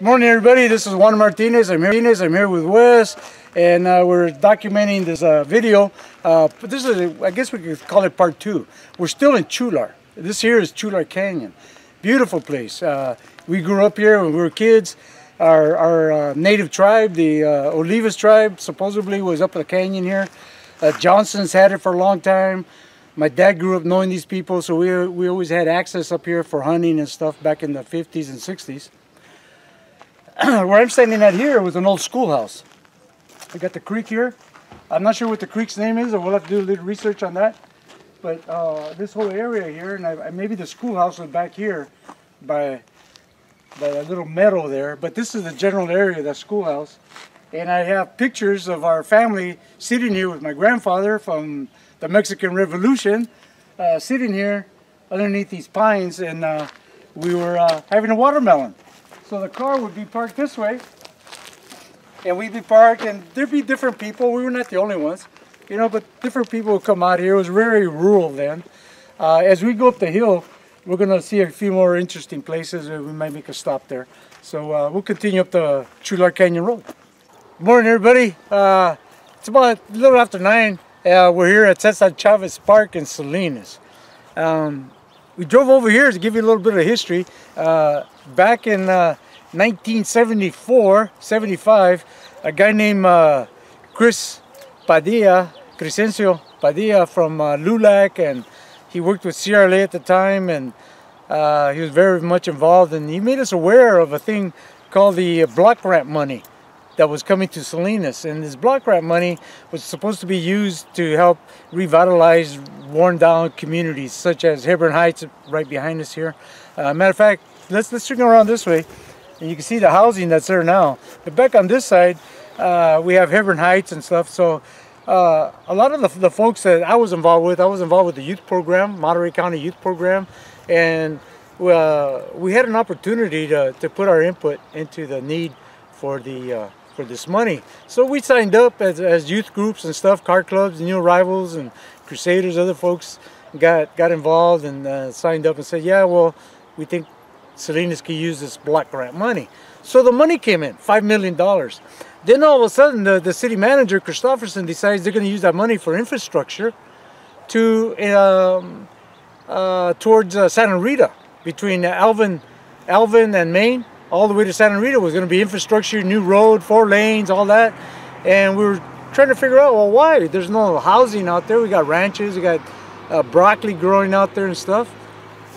Morning, everybody. This is Juan Martinez. I'm here. I'm here with Wes, and uh, we're documenting this uh, video. Uh, but this is, I guess we could call it part two. We're still in Chualar. This here is Chualar Canyon. Beautiful place. Uh, we grew up here when we were kids. Our, our uh, native tribe, the uh, Olivas tribe, supposedly was up the canyon here. Johnson's had it for a long time. My dad grew up knowing these people, so we, we always had access up here for hunting and stuff back in the 50s and 60s. where I'm standing at here was an old schoolhouse. We got the creek here. I'm not sure what the creek's name is, or we'll have to do a little research on that. But uh, this whole area here, and I, maybe the schoolhouse was back here by, by a little meadow there, but this is the general area, the schoolhouse. And I have pictures of our family sitting here with my grandfather from the Mexican Revolution, uh, sitting here underneath these pines, and uh, we were uh, having a watermelon. So the car would be parked this way, and we'd be parked, and there'd be different people. We were not the only ones, you know, but different people would come out here. It was very rural then. Uh, as we go up the hill, we're going to see a few more interesting places. We might make a stop there. So uh, we'll continue up the Chualar Canyon Road. Good morning, everybody. Uh, it's about a little after 9. Uh, we're here at Cesar Chavez Park in Salinas. Um, we drove over here to give you a little bit of history. Uh, back in uh, 1974, 75, a guy named uh, Chris Padilla, Crescencio Padilla from uh, LULAC, and he worked with CRLA at the time, and uh, he was very much involved, and he made us aware of a thing called the block grant money that was coming to Salinas. And this block grant money was supposed to be used to help revitalize worn down communities such as Hebbron Heights right behind us here. Uh, matter of fact, let's, let's turn around this way and you can see the housing that's there now. But back on this side, uh, we have Hebbron Heights and stuff. So uh, a lot of the, the folks that I was involved with, I was involved with the youth program, Monterey County Youth Program, and uh, we had an opportunity to, to put our input into the need for the uh, for this money. So we signed up as, as youth groups and stuff, car clubs, new arrivals and crusaders, other folks got got involved and uh, signed up and said, yeah, well, we think Salinas could use this block grant money. So the money came in, $5 million. Then all of a sudden, the, the city manager, Christopherson, decides they're going to use that money for infrastructure to um, uh, towards uh, Santa Rita, between Alvin, Alvin and Main all the way to Santa Rita was going to be infrastructure, new road, four lanes, all that. And we were trying to figure out, well, why? There's no housing out there. We got ranches, we got uh, broccoli growing out there and stuff.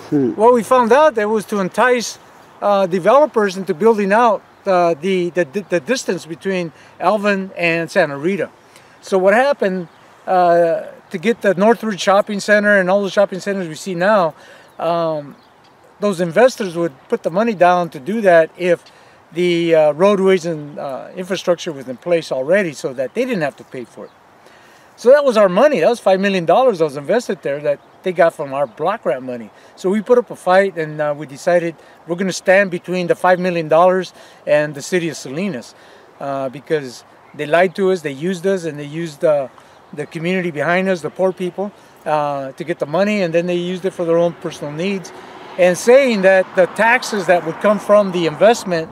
Hmm. Well, we found out that was to entice uh, developers into building out uh, the, the, the distance between Elvin and Santa Rita. So what happened uh, to get the Northridge Shopping Center and all the shopping centers we see now, um, those investors would put the money down to do that if the uh, roadways and uh, infrastructure was in place already so that they didn't have to pay for it. So that was our money. That was $5 million that was invested there that they got from our block grant money. So we put up a fight and uh, we decided we're going to stand between the $5 million and the city of Salinas uh, because they lied to us, they used us, and they used uh, the community behind us, the poor people, uh, to get the money, and then they used it for their own personal needs and saying that the taxes that would come from the investment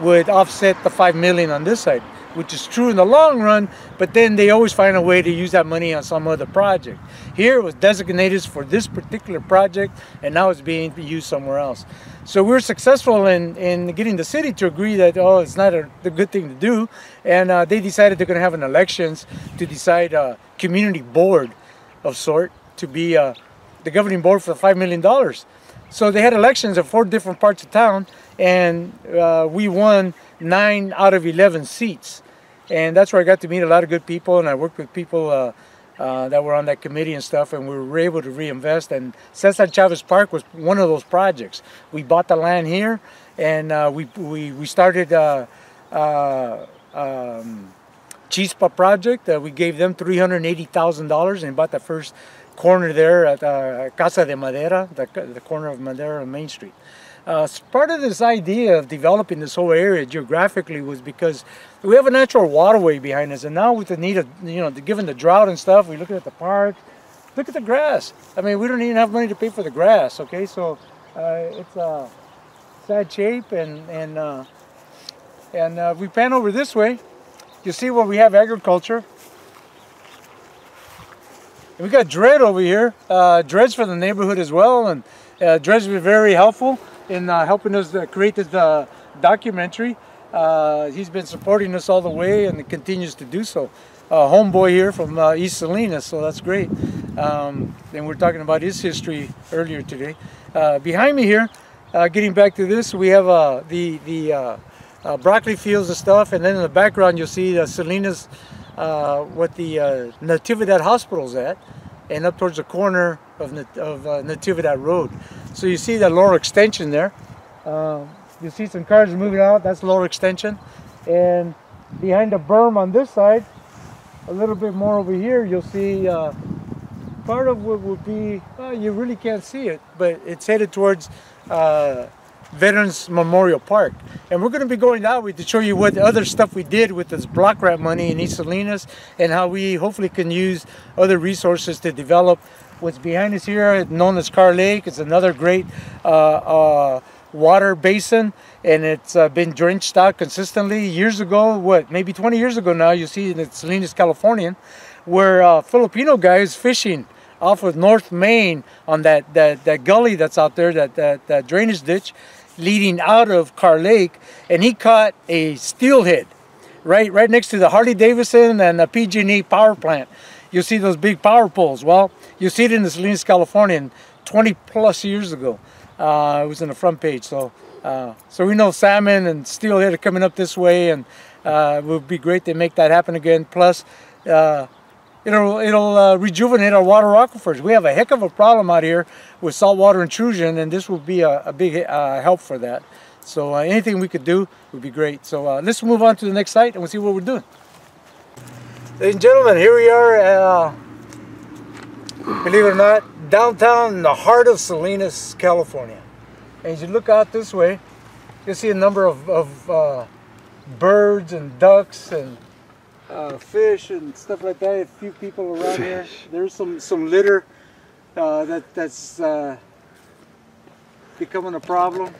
would offset the 5 million on this side which is true in the long run but then they always find a way to use that money on some other project. Here it was designated for this particular project and now it's being used somewhere else. So we are successful in, in getting the city to agree that oh it's not a, a good thing to do and uh, they decided they're going to have an elections to decide a community board of sort to be uh, the governing board for the five million dollars so they had elections in four different parts of town, and uh, we won nine out of 11 seats. And that's where I got to meet a lot of good people, and I worked with people uh, uh, that were on that committee and stuff, and we were able to reinvest. And Cesar Chavez Park was one of those projects. We bought the land here, and uh, we, we, we started uh, uh, um, Chispa project. we gave them $380,000 and bought the first corner there at uh, Casa de Madera, the, the corner of Madera and Main Street. Uh, part of this idea of developing this whole area geographically was because we have a natural waterway behind us, and now with the need of, you know, given the drought and stuff, we look at the park, look at the grass. I mean, we don't even have money to pay for the grass, okay? So uh, it's a sad shape, and, and uh, And uh, we pan over this way, you see where we have agriculture. We got Dred over here. Uh, Dread's for the neighborhood as well, and uh, Dread's been very helpful in uh, helping us create this uh, documentary. Uh, he's been supporting us all the way and continues to do so. Uh, homeboy here from uh, East Salinas, so that's great. Um, and we're talking about his history earlier today. Uh, behind me here, uh, getting back to this, we have uh, the the uh, broccoli fields and stuff, and then in the background you'll see Salinas, what the Natividad Hospital's at, and up towards the corner of, of Natividad Road. So you see that Laurel extension there. you see some cars moving out, that's Laurel extension. And behind the berm on this side, a little bit more over here, you'll see uh, part of what would be, well, you really can't see it, but it's headed towards uh, Veterans Memorial Park. And we're going to be going that way to show you what other stuff we did with this block grant money in East Salinas and how we hopefully can use other resources to develop what's behind us here, known as Carr Lake. It's another great uh, uh water basin and it's uh, been drenched out consistently. Years ago, what, maybe 20 years ago now, you see in Salinas, California, where uh, Filipino guys fishing off of North Main on that, that, that gully that's out there, that, that, that drainage ditch leading out of Carr Lake, and he caught a steelhead right, right next to the Harley Davidson and the PG&E power plant. You see those big power poles. Well, you see it in the Salinas, California 20 plus years ago. Uh, it was in the front page. So, uh, so we know salmon and steelhead are coming up this way, and uh, it would be great to make that happen again. Plus, uh, it'll it'll uh, rejuvenate our water aquifers. We have a heck of a problem out here with saltwater intrusion, and this will be a, a big uh, help for that. So anything we could do would be great. So let's move on to the next site and we'll see what we're doing. Ladies and gentlemen, here we are. believe it or not, downtown in the heart of Salinas, California. And as you look out this way, you'll see a number of, of uh, birds and ducks and uh, fish and stuff like that. A few people around fish. here. There's some, some litter uh, that, that's uh, becoming a problem.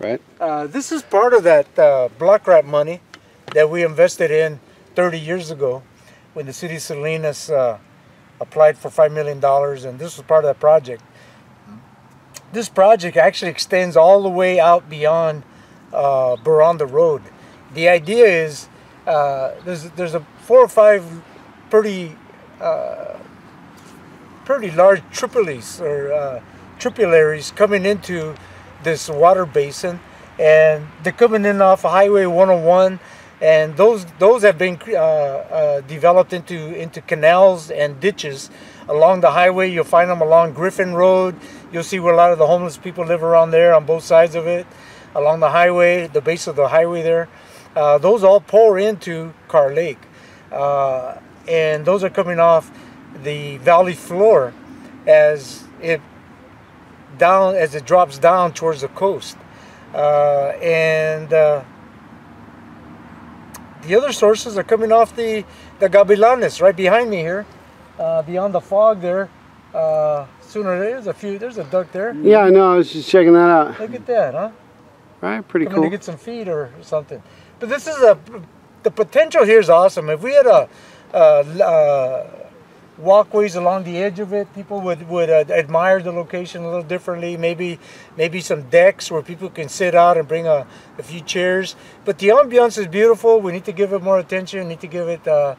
Right. Uh, this is part of that uh, block grant money that we invested in 30 years ago when the city of Salinas applied for $5 million, and this was part of that project. This project actually extends all the way out beyond uh, Boronda Road. The idea is uh, there's, there's a four or five pretty uh, pretty large triples or uh, tripularies coming into this water basin and they're coming in off Highway 101 and those those have been uh, uh, developed into into canals and ditches along the highway. You'll find them along Griffin Road. You'll see where a lot of the homeless people live around there on both sides of it, along the highway, the base of the highway there. Uh, those all pour into Carr Lake, uh, and those are coming off the valley floor as it down as it drops down towards the coast, uh, and uh, the other sources are coming off the, the Gabilanes right behind me here. Uh, beyond the fog there. Uh, sooner there's a few, there's a duck there. Yeah, I know, I was just checking that out. Look at that, huh? Right, pretty Coming cool. to get some feed or something. But this is a, the potential here is awesome. If we had a, uh, uh walkways along the edge of it. People would would uh, admire the location a little differently. Maybe maybe some decks where people can sit out and bring a, a few chairs. But the ambiance is beautiful. We need to give it more attention. We need to give it uh,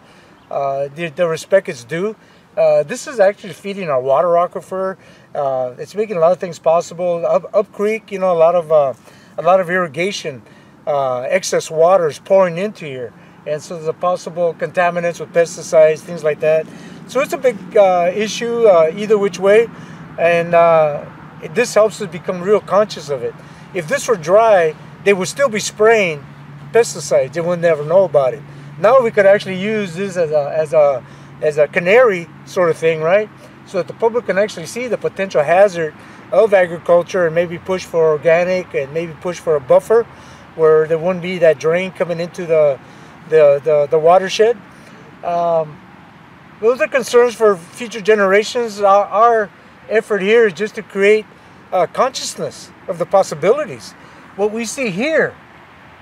uh, the, the respect it's due. Uh, this is actually feeding our water aquifer. Uh, it's making a lot of things possible. Up, up creek, you know, a lot of uh, a lot of irrigation, excess water is pouring into here and so there's a possible contaminants with pesticides, things like that. So it's a big uh, issue uh, either which way, and uh, this helps us become real conscious of it. If this were dry, they would still be spraying pesticides. They would never know about it. Now we could actually use this as a as a as a canary sort of thing, right? So that the public can actually see the potential hazard of agriculture and maybe push for organic and maybe push for a buffer where there wouldn't be that drain coming into the the, the, the watershed. Um, those are concerns for future generations. Our, our, effort here is just to create uh, consciousness of the possibilities. What we see here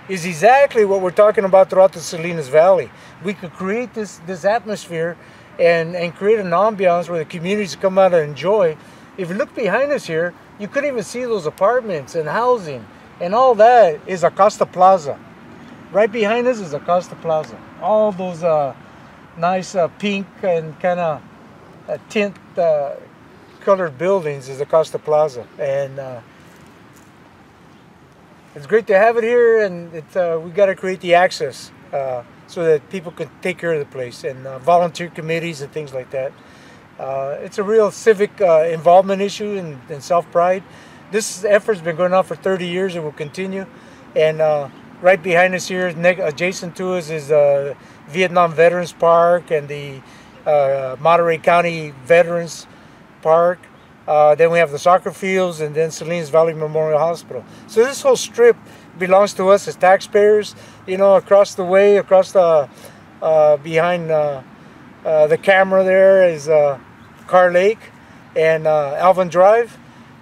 is exactly what we're talking about throughout the Salinas Valley. We could create this this atmosphere and and create an ambiance where the communities come out and enjoy. If you look behind us here, you couldn't even see those apartments and housing and all that is Acosta Plaza. Right behind us is Acosta Plaza. All those uh, nice uh, pink and kind of uh, tint uh, colored buildings is Acosta Plaza, and uh, it's great to have it here. And it, uh, we got to create the access so that people can take care of the place and volunteer committees and things like that. It's a real civic involvement issue and, and self pride. This effort's been going on for 30 years and will continue. And uh, right behind us here, adjacent to us, is Vietnam Veterans Park and the Monterey County Veterans Park. Uh, then we have the soccer fields and then Salinas Valley Memorial Hospital. So this whole strip belongs to us as taxpayers. You know, across the way, across the uh, behind uh, uh the camera there is uh, Carr Lake and uh, Alvin Drive.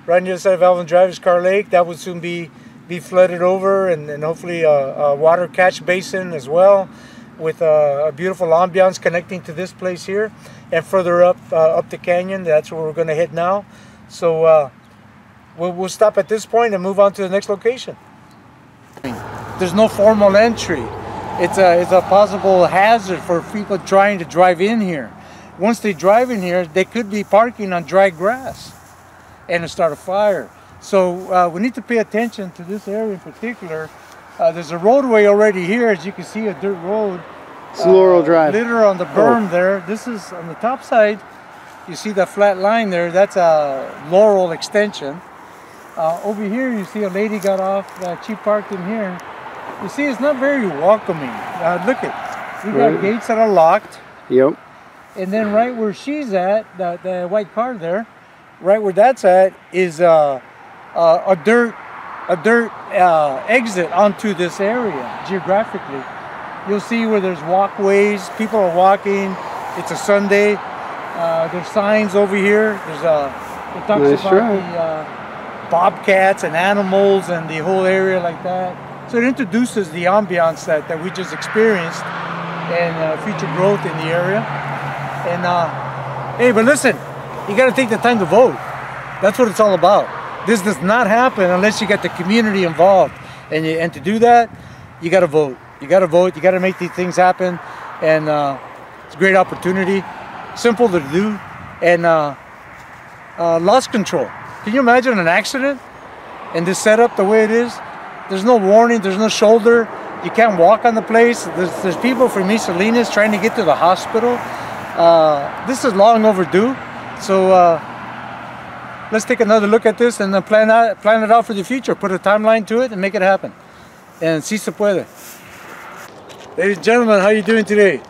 Right on the side of Alvin Drive is Carr Lake. That would soon be be flooded over and, and hopefully a, a water catch basin as well with a, a, beautiful ambiance connecting to this place here and further up uh, up the canyon. That's where we're going to head now. So uh, we'll, we'll stop at this point and move on to the next location. There's no formal entry. It's a it's a possible hazard for people trying to drive in here. Once they drive in here they could be parking on dry grass and start a fire so uh, we need to pay attention to this area in particular uh, there's a roadway already here, as you can see, a dirt road. It's uh, Laurel Drive. Litter on the berm oh. there. This is on the top side. You see that flat line there. That's a Laurel extension. Uh, over here, you see a lady got off. Uh, she parked in here. You see, it's not very welcoming. Uh, look at, we got right. gates that are locked. Yep. And then right where she's at, the, the white car there, right where that's at, is uh, uh, a dirt a dirt uh, exit onto this area geographically. You'll see where there's walkways, people are walking. It's a Sunday. Uh, there's signs over here. There's a it talks nice about the uh, bobcats and animals and the whole area like that. So it introduces the ambiance that, that we just experienced and uh, future growth in the area. And uh, hey, but listen, you got to take the time to vote. That's what it's all about. This does not happen unless you get the community involved. And, you, and to do that, you got to vote. You got to vote. You got to make these things happen. And uh, it's a great opportunity. Simple to do. And uh, uh, loss control. Can you imagine an accident and this setup the way it is? There's no warning. There's no shoulder. You can't walk on the place. There's, there's people from East Salinas trying to get to the hospital. Uh, this is long overdue. So uh, let's take another look at this and then plan out plan it out for the future. Put a timeline to it and make it happen. And si se puede. Ladies and gentlemen, how are you doing today?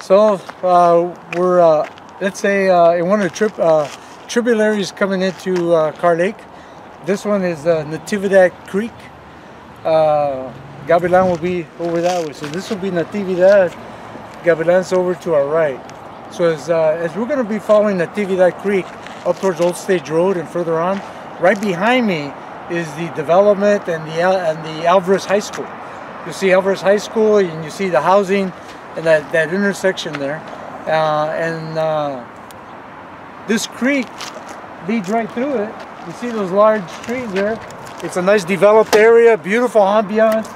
So uh, we're uh, let's say uh, in one of the trip uh, tributaries coming into uh, Carr Lake. This one is uh, Natividad Creek. Uh, Gabilan will be over that way. So this will be Natividad. Gabilan's over to our right. So as, as we're going to be following Natividad Creek, up towards Old Stage Road and further on. Right behind me is the development and the and the Alvarez High School. You see Alvarez High School and you see the housing and that, that intersection there. Uh, and uh, this creek leads right through it. You see those large trees there. It's a nice developed area, beautiful ambiance.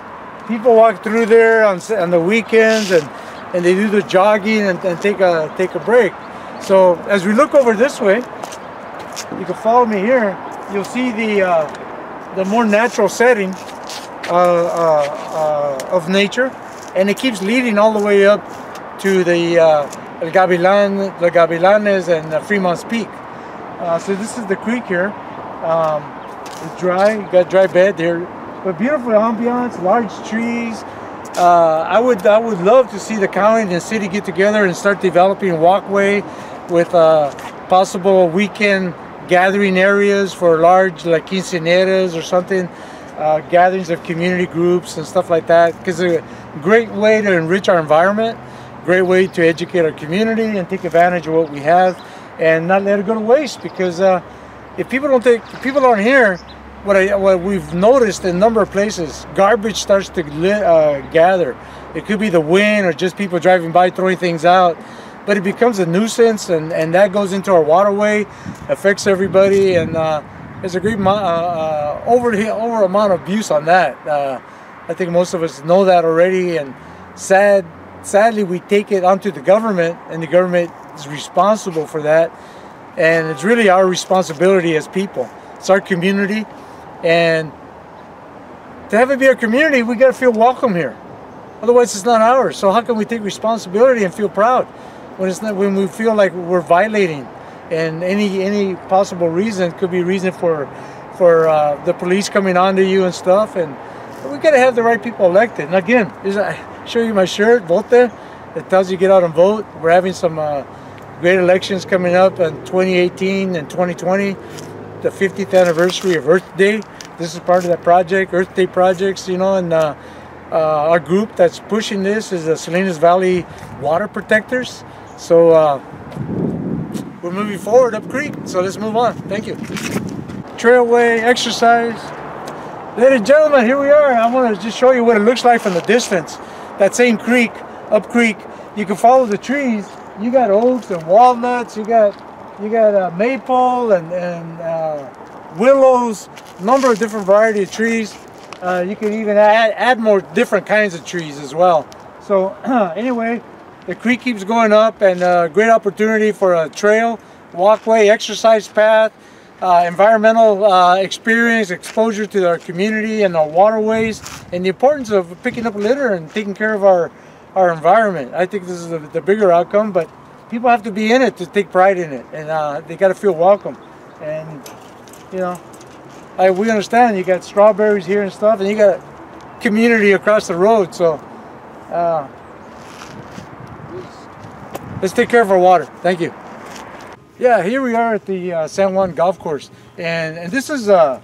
People walk through there on, on the weekends and, and they do the jogging and, and take a take a break. So as we look over this way, you can follow me here, you'll see the uh, the more natural setting uh, uh, uh, of nature, and it keeps leading all the way up to the uh, El Gavilan, the Gavilanes, and Fremont's Peak. Uh, so this is the creek here. Um, it's dry, you got dry bed there, but beautiful ambiance, large trees. I would I would love to see the county and the city get together and start developing walkway with possible weekend gathering areas for large like quinceaneras or something, uh, gatherings of community groups and stuff like that. Because a great way to enrich our environment, great way to educate our community and take advantage of what we have and not let it go to waste. Because uh, if people don't take, if people aren't here, what I what we've noticed in a number of places, garbage starts to uh, gather. It could be the wind or just people driving by throwing things out, but it becomes a nuisance, and and that goes into our waterway, affects everybody, and uh, there's a great uh, uh, over over amount of abuse on that. Uh, I think most of us know that already, and sad sadly we take it onto the government, and the government is responsible for that, and it's really our responsibility as people. It's our community, and to have it be our community, we got to feel welcome here. Otherwise, it's not ours. So how can we take responsibility and feel proud when it's not when we feel like we're violating? And any any possible reason could be reason for for uh, the police coming onto you and stuff. And we got to have the right people elected. And again, is I show you my shirt, vote there. It tells you get out and vote. We're having some uh, great elections coming up in 2018 and 2020, the 50th anniversary of Earth Day. This is part of that project, Earth Day projects, you know, and uh, uh, our group that's pushing this is the Salinas Valley Water Protectors. So uh, we're moving forward up creek. So let's move on. Thank you. Trailway exercise. Ladies and gentlemen, here we are. I want to just show you what it looks like from the distance. That same creek, up creek, you can follow the trees. You got oaks and walnuts. You got you got uh, maple and and uh, willows. Number of different variety of trees. Uh, you can even add add more different kinds of trees as well. So anyway, the creek keeps going up, and a great opportunity for a trail, walkway, exercise path uh, environmental uh, experience, exposure to our community and our waterways, and the importance of picking up litter and taking care of our, our environment. I think this is the, the bigger outcome, but people have to be in it to take pride in it, and uh, they got to feel welcome. You know, we understand you got strawberries here and stuff, and you got a community across the road, so uh, let's take care of our water. Thank you. Yeah, here we are at the uh, San Juan Golf Course, and, and this is a,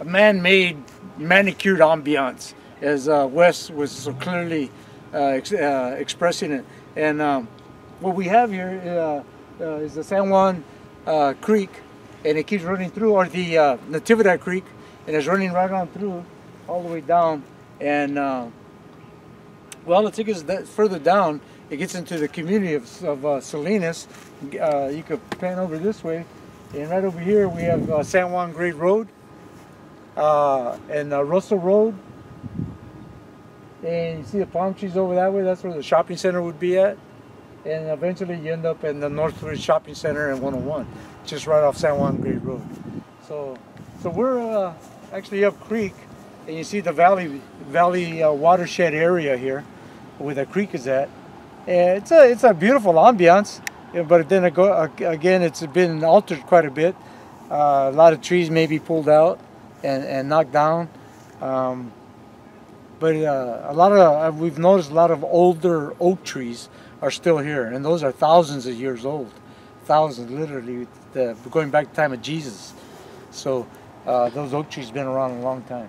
a man-made, manicured ambiance, as uh, Wes was so clearly uh, ex uh, expressing it. And um, what we have here uh, is the San Juan Creek, and it keeps running through, or the Natividad Creek, and it's running right on through, all the way down. And well, it takes us further down, it gets into the community of, of uh, Salinas. Uh, you could pan over this way, and right over here we have uh, San Juan Grade Road uh, and uh, Russell Road. And you see the palm trees over that way. That's where the shopping center would be at. And eventually you end up in the Northridge Shopping Center in 101, just right off San Juan Grade Road. So, so we're uh, actually up creek, and you see the valley valley watershed area here, where the creek is at And it's a it's a beautiful ambiance, but then again it's been altered quite a bit. Uh, a lot of trees may be pulled out and, and knocked down. Um, but uh, a lot of uh, we've noticed a lot of older oak trees are still here, and those are thousands of years old, thousands literally, the, going back to the time of Jesus. So uh, those oak trees have been around a long time.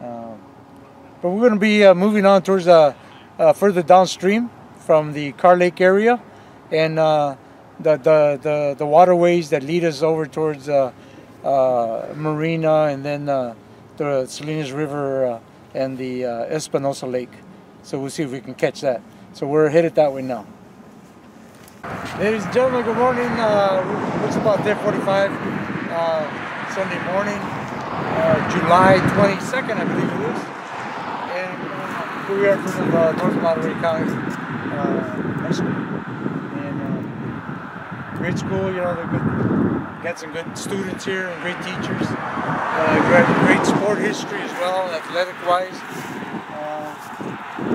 Um, but we're going to be uh, moving on towards uh, further downstream from the Carr Lake area and uh, the, the, the, the, waterways that lead us over towards uh, uh, Marina and then uh, the Salinas River uh, and the uh, Espinosa Lake. So we'll see if we can catch that. So we're headed that way now. Ladies and gentlemen, good morning. it's about 10:45 Sunday morning, July 22nd, I believe it is. And we are from the North Monterey County uh, high school. And uh, great school, you know, they're good, got some good students here and great teachers. Uh, great, great sport history as well, athletic-wise.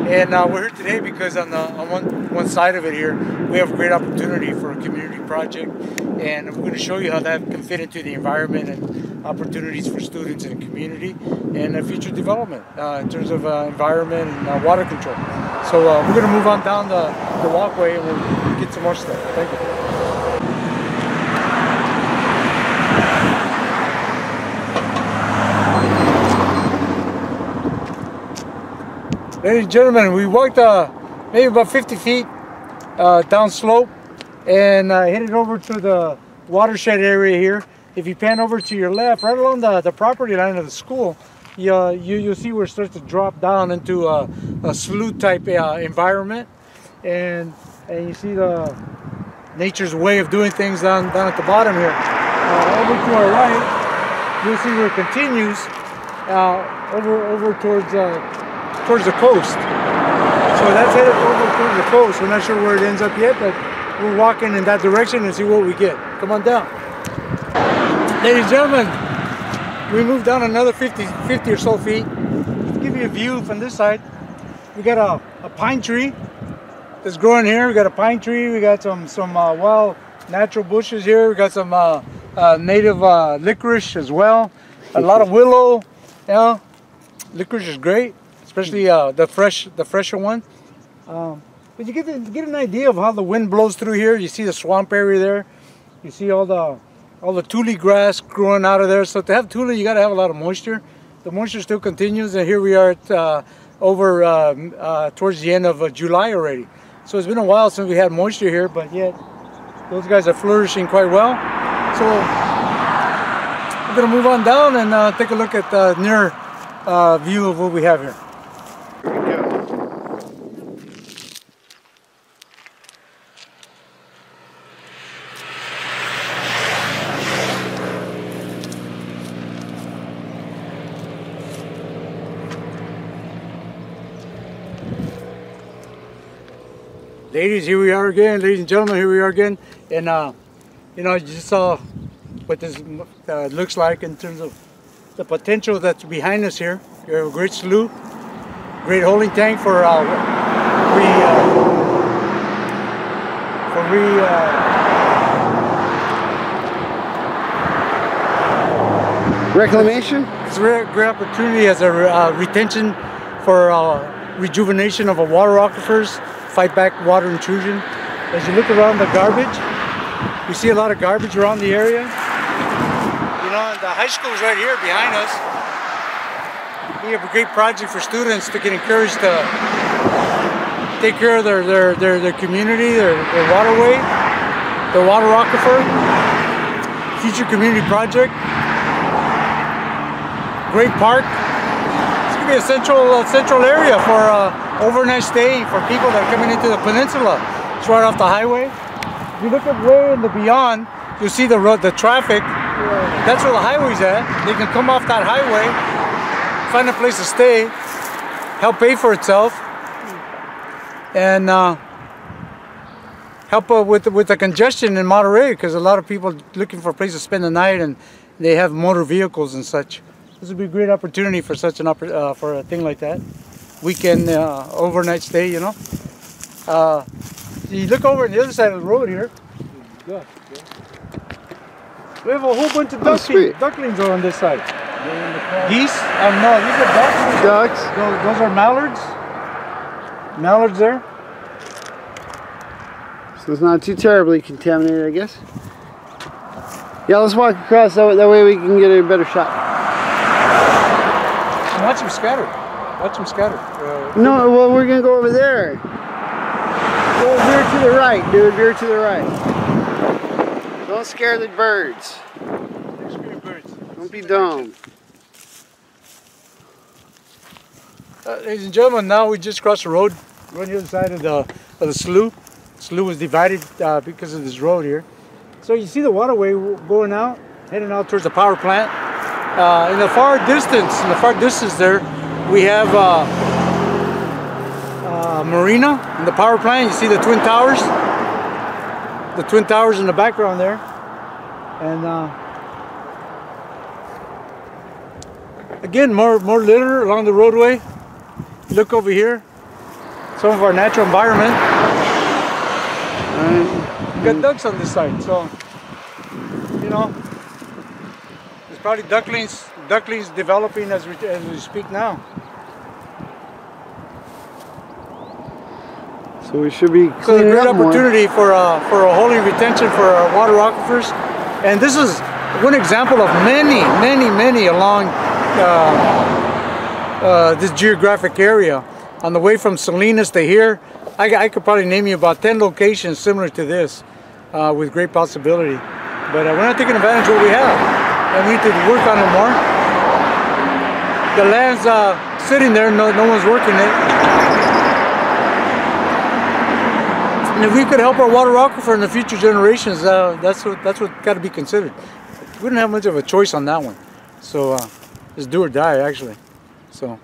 And uh, we're here today because on the on one one side of it here, we have a great opportunity for a community project, and we're going to show you how that can fit into the environment and opportunities for students and community and uh, future development uh, in terms of uh, environment and uh, water control. So uh, we're going to move on down the, the walkway and we'll get some more stuff. Thank you. Ladies and gentlemen, we walked uh, maybe about 50 feet uh, down slope and uh, headed over to the watershed area here. if you pan over to your left, right along the, the property line of the school, you, uh, you, you'll see where it starts to drop down into a, a slough type uh, environment. And, and you see the nature's way of doing things down, down at the bottom here. Uh, over to our right, you'll see where it continues uh, over, over towards, uh, towards the coast. So that's headed over towards the coast. We're not sure where it ends up yet, but we're walking in that direction and see what we get. Come on down. Ladies and gentlemen, we moved down another 50, 50 or so feet. To give you a view from this side, we got a, a pine tree that's growing here. We got a pine tree. We got some some uh, wild natural bushes here. We got some uh, uh, native uh, licorice as well. A lot of willow. You know, licorice is great, especially uh, the fresh the fresher one. Um, but you get to get an idea of how the wind blows through here. You see the swamp area there. You see all the all the tule grass growing out of there. So to have tule, you got to have a lot of moisture. The moisture still continues, and here we are at, uh, over uh, uh, towards the end of uh, July already. So it's been a while since we had moisture here, but yet those guys are flourishing quite well. So we're gonna move on down and uh, take a look at the near uh, view of what we have here. Ladies here we are again. Ladies and gentlemen here we are again. And uh you know you just saw what this uh, looks like in terms of the potential that's behind us here. You have a great slough great holding tank for uh re uh, for re uh, reclamation? It's a great, great opportunity as a uh, retention for uh, rejuvenation of a water aquifers fight back water intrusion. As you look around the garbage, you see a lot of garbage around the area. You know, the high school is right here behind us. We have a great project for students to get encouraged to take care of their, their, their, their community, their, their waterway, their water aquifer. Future community project. Great park. It's gonna be a central uh, central area for uh, overnight stay for people that are coming into the peninsula. It's right off the highway. If you look at way in the beyond, you see the road, the traffic. That's where the highway's at. They can come off that highway, find a place to stay, help pay for itself, and uh, help uh, with with the congestion in Monterey because a lot of people looking for a place to spend the night and they have motor vehicles and such. This would be a great opportunity for such an uh, for a thing like that weekend uh, overnight stay, you know. Uh, you look over on the other side of the road here. We have a whole bunch of oh, ducklings, ducklings on this side. Geese? Um, no, these are ducks. Ducks. Those, those are mallards. Mallards there. So it's not too terribly contaminated, I guess. Yeah, let's walk across that way, that way we can get a better shot. Watch them scatter. Watch them scatter. Uh, no, well, we're to go over there. Go veer to the right, dude. Veer to the right. Don't scare the birds. birds. Don't be dumb. Uh, ladies and gentlemen, now we just crossed the road. We're on the other side of the, of the slough. The slough was divided uh, because of this road here. So you see the waterway going out, heading out towards the power plant. Uh, in the far distance, in the far distance there, we have uh, Marina and the power plant. You see the Twin Towers? The Twin Towers in the background there. And uh, again, more, more litter along the roadway. Look over here. Some of our natural environment. And got ducks on this side, so you know, there's probably ducklings, ducklings developing as we, as we speak now. So we should be so a great opportunity more. for uh, for a holding retention for our water aquifers, and this is one example of many, many, many along uh, uh, this geographic area. On the way from Salinas to here, I, I, could probably name you about 10 locations similar to this, uh, with great possibility. But uh, we're not taking advantage of what we have. And we need to work on it more. The land's uh, sitting there, no, no one's working it. And if we could help our water aquifer in the future generations, uh, that's what that's what got to be considered. We didn't have much of a choice on that one. So uh, it's do or die, actually. So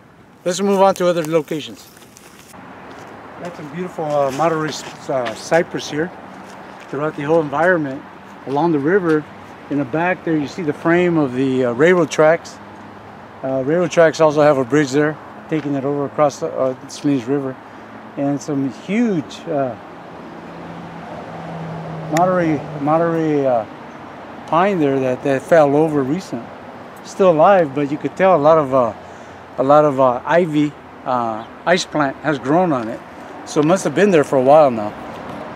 let's move on to other locations. Got some beautiful uh, Monterey uh, cypress here throughout the whole environment along the river. In the back there, you see the frame of the uh, railroad tracks. Uh, railroad tracks also have a bridge there, taking it over across the uh, Salinas River, and some huge uh, Monterey Monterey uh, pine there that, that fell over recent. Still alive, but you could tell a lot of uh, a lot of uh, ivy uh, ice plant has grown on it. So it must have been there for a while now.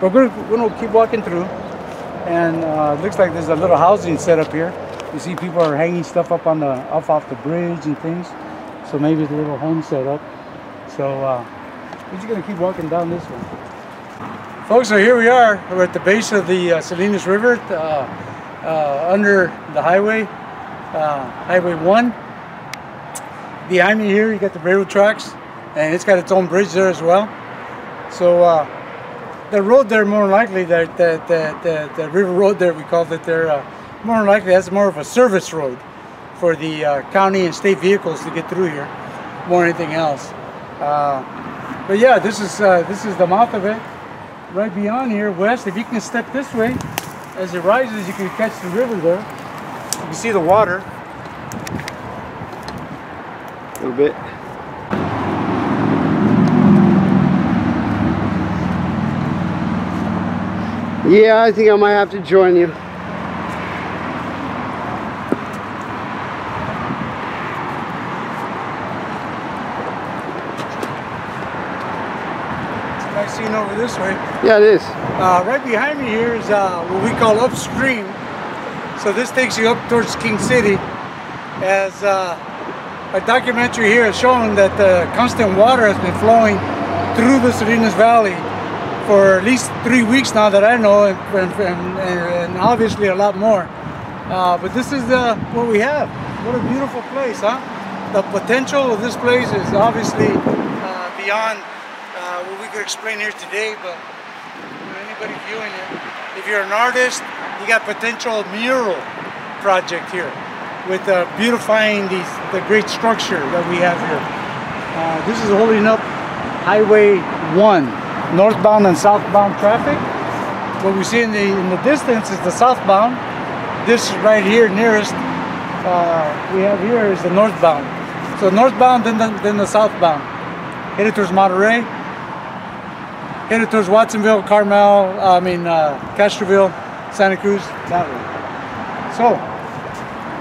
But we're gonna, we're gonna keep walking through, and uh, looks like there's a little housing set up here. You see people are hanging stuff up on the up off the bridge and things. So maybe it's a little home set up. So uh, we're just gonna keep walking down this one. Folks, so here we are. We're at the base of the uh, Salinas River, uh, uh, under the highway, uh, Highway 1. Behind me here, you got the railroad tracks, and it's got its own bridge there as well. So uh, the road there, more likely, the, the, the, the, river road there, we called it there, uh, more likely that's more of a service road for the county and state vehicles to get through here, more anything else. But yeah, this is this is the mouth of it. Right beyond here, west, if you can step this way, as it rises, you can catch the river there. You can see the water. A little bit. Yeah, I think I might have to join you. It's a nice scene over this way. Yeah, it is. Uh, right behind me here is uh, what we call upstream. So this takes you up towards King City. As uh, a documentary here has shown that the constant water has been flowing through the Salinas Valley for at least three weeks now that I know, and, and, and obviously a lot more. Uh, but this is uh, what we have. What a beautiful place, huh? The potential of this place is obviously uh, beyond uh, what we could explain here today, but anybody viewing it, if you're an artist, you got potential mural project here with uh, beautifying these the great structure that we have here. Uh, this is holding up Highway 1, northbound and southbound traffic. What we see in the in the distance is the southbound. This right here nearest uh, we have here is the northbound. So northbound, then the, then the southbound. Towards Monterey, headed towards Watsonville, Carmel, I mean uh, Castroville, Santa Cruz, that way. So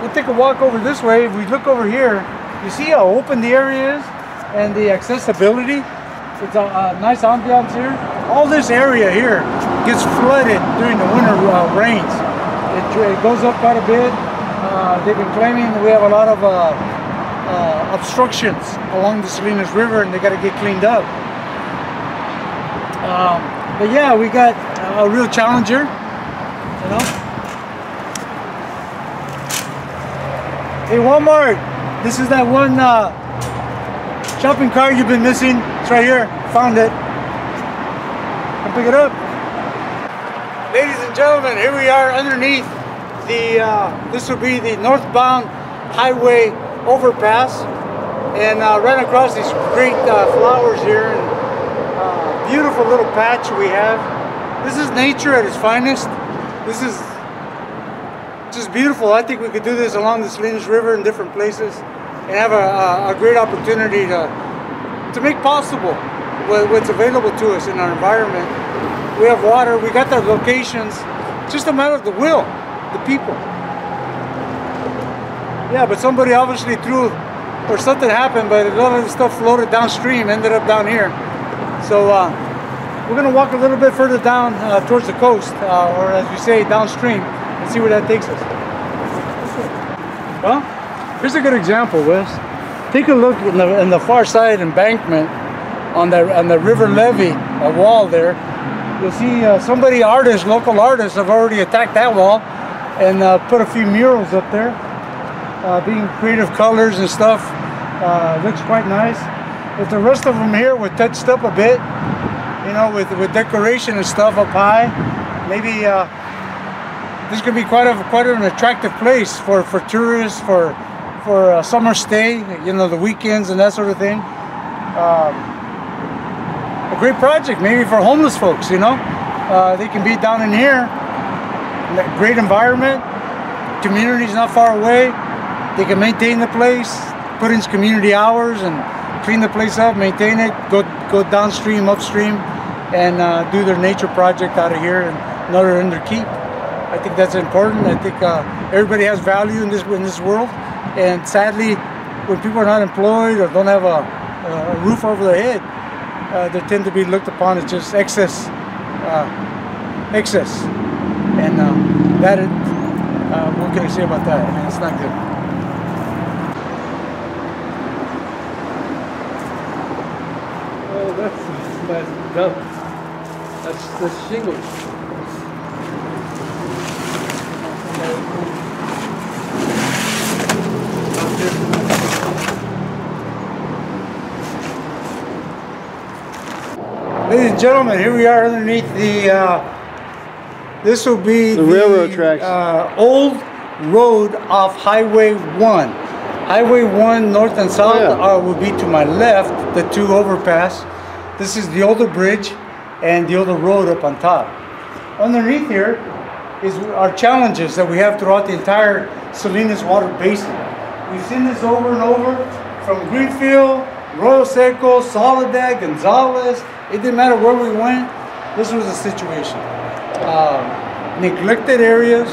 we'll take a walk over this way. If we look over here, you see how open the area is and the accessibility. It's a, a nice ambiance here. All this area here gets flooded during the winter uh, rains. It, it goes up quite a bit. Uh, they've been claiming we have a lot of uh, uh, obstructions along the Salinas River and they got to get cleaned up. Um, but yeah, we got a real challenger, you know. Hey Walmart, this is that one uh, shopping cart you've been missing. It's right here. Found it. Come pick it up. Ladies and gentlemen, here we are underneath the, uh, this will be the northbound highway overpass. And uh, right across these great uh, flowers here beautiful little patch we have. This is nature at its finest. This is just beautiful. I think we could do this along the Salinas River in different places and have a, a, a great opportunity to, to make possible what, what's available to us in our environment. We have water, we got the locations, it's just a matter of the will, the people. Yeah, but somebody obviously threw, or something happened, but a lot of the stuff floated downstream, ended up down here. So uh, we're gonna walk a little bit further down uh, towards the coast, uh, or as we say, downstream, and see where that takes us. Well, here's a good example, Wes. Take a look in the, in the far side embankment on the on the river levee, a wall there. You'll see uh, somebody, artists, local artists, have already attacked that wall, and uh, put a few murals up there, uh, being creative colors and stuff. Looks quite nice. But the rest of them here were touched up a bit, you know, with, with decoration and stuff up high. Maybe uh, this could be quite a quite an attractive place for, for tourists, for for a summer stay, you know, the weekends and that sort of thing. Um, a great project, maybe for homeless folks, you know. Uh, they can be down in here, great environment, community's not far away. They can maintain the place, put in community hours and clean the place up, maintain it, go go downstream, upstream, and uh, do their nature project out of here and another their keep. I think that's important. I think uh, everybody has value in this in this world, and sadly, when people are not employed or don't have a, a roof over their head, uh, they tend to be looked upon as just excess, uh, excess, and uh, that. Uh, what can I say about that? I mean, it's not good. That's that's the shingles. Ladies and gentlemen, here we are underneath the, uh, this will be the, railroad tracks. Uh, old road off Highway 1. Highway 1 north and south yeah. uh, will be to my left, the two overpass. This is the older bridge and the older road up on top. Underneath here is our challenges that we have throughout the entire Salinas Water Basin. We've seen this over and over from Greenfield, Arroyo Seco, Soledad, Gonzales, it didn't matter where we went, this was the situation. Um, neglected areas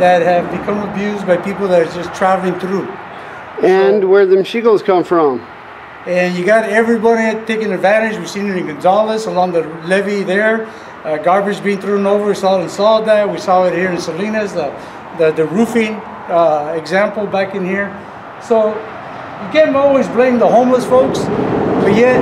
that have become abused by people that are just traveling through. And so, where the shingles come from. And you got everybody taking advantage. We've seen it in Gonzales along the levee there. Uh, garbage being thrown over. We saw it in Soledad. We saw it here in Salinas, the, the, the roofing uh, example back in here. So you can't always blame the homeless folks, but yet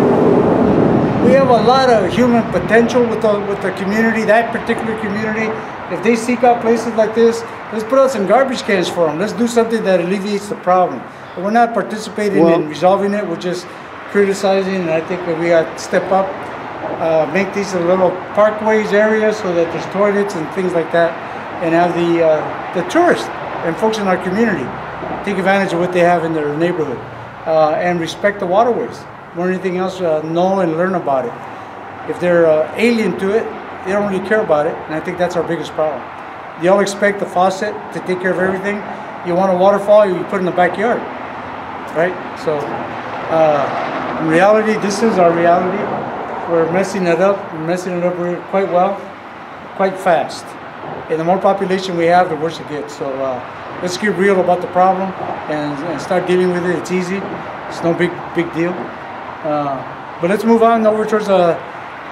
we have a lot of human potential with the with the community, that particular community. If they seek out places like this, let's put out some garbage cans for them. Let's do something that alleviates the problem. We're not participating well, in resolving it. We're just criticizing, and I think that we got to step up, uh, make these a little parkways areas so that there's toilets and things like that, and have the uh, the tourists and folks in our community take advantage of what they have in their neighborhood uh, and respect the waterways more than anything else, uh, know and learn about it. If they're uh, alien to it, they don't really care about it, and I think that's our biggest problem. They all expect the faucet to take care of everything. You want a waterfall, you put it in the backyard, right? So, uh, in reality, this is our reality. We're messing it up, we're messing it up quite well, quite fast. And the more population we have, the worse it gets. So uh, let's get real about the problem and, and start dealing with it. It's easy. It's no big big deal. Uh, but let's move on over towards the,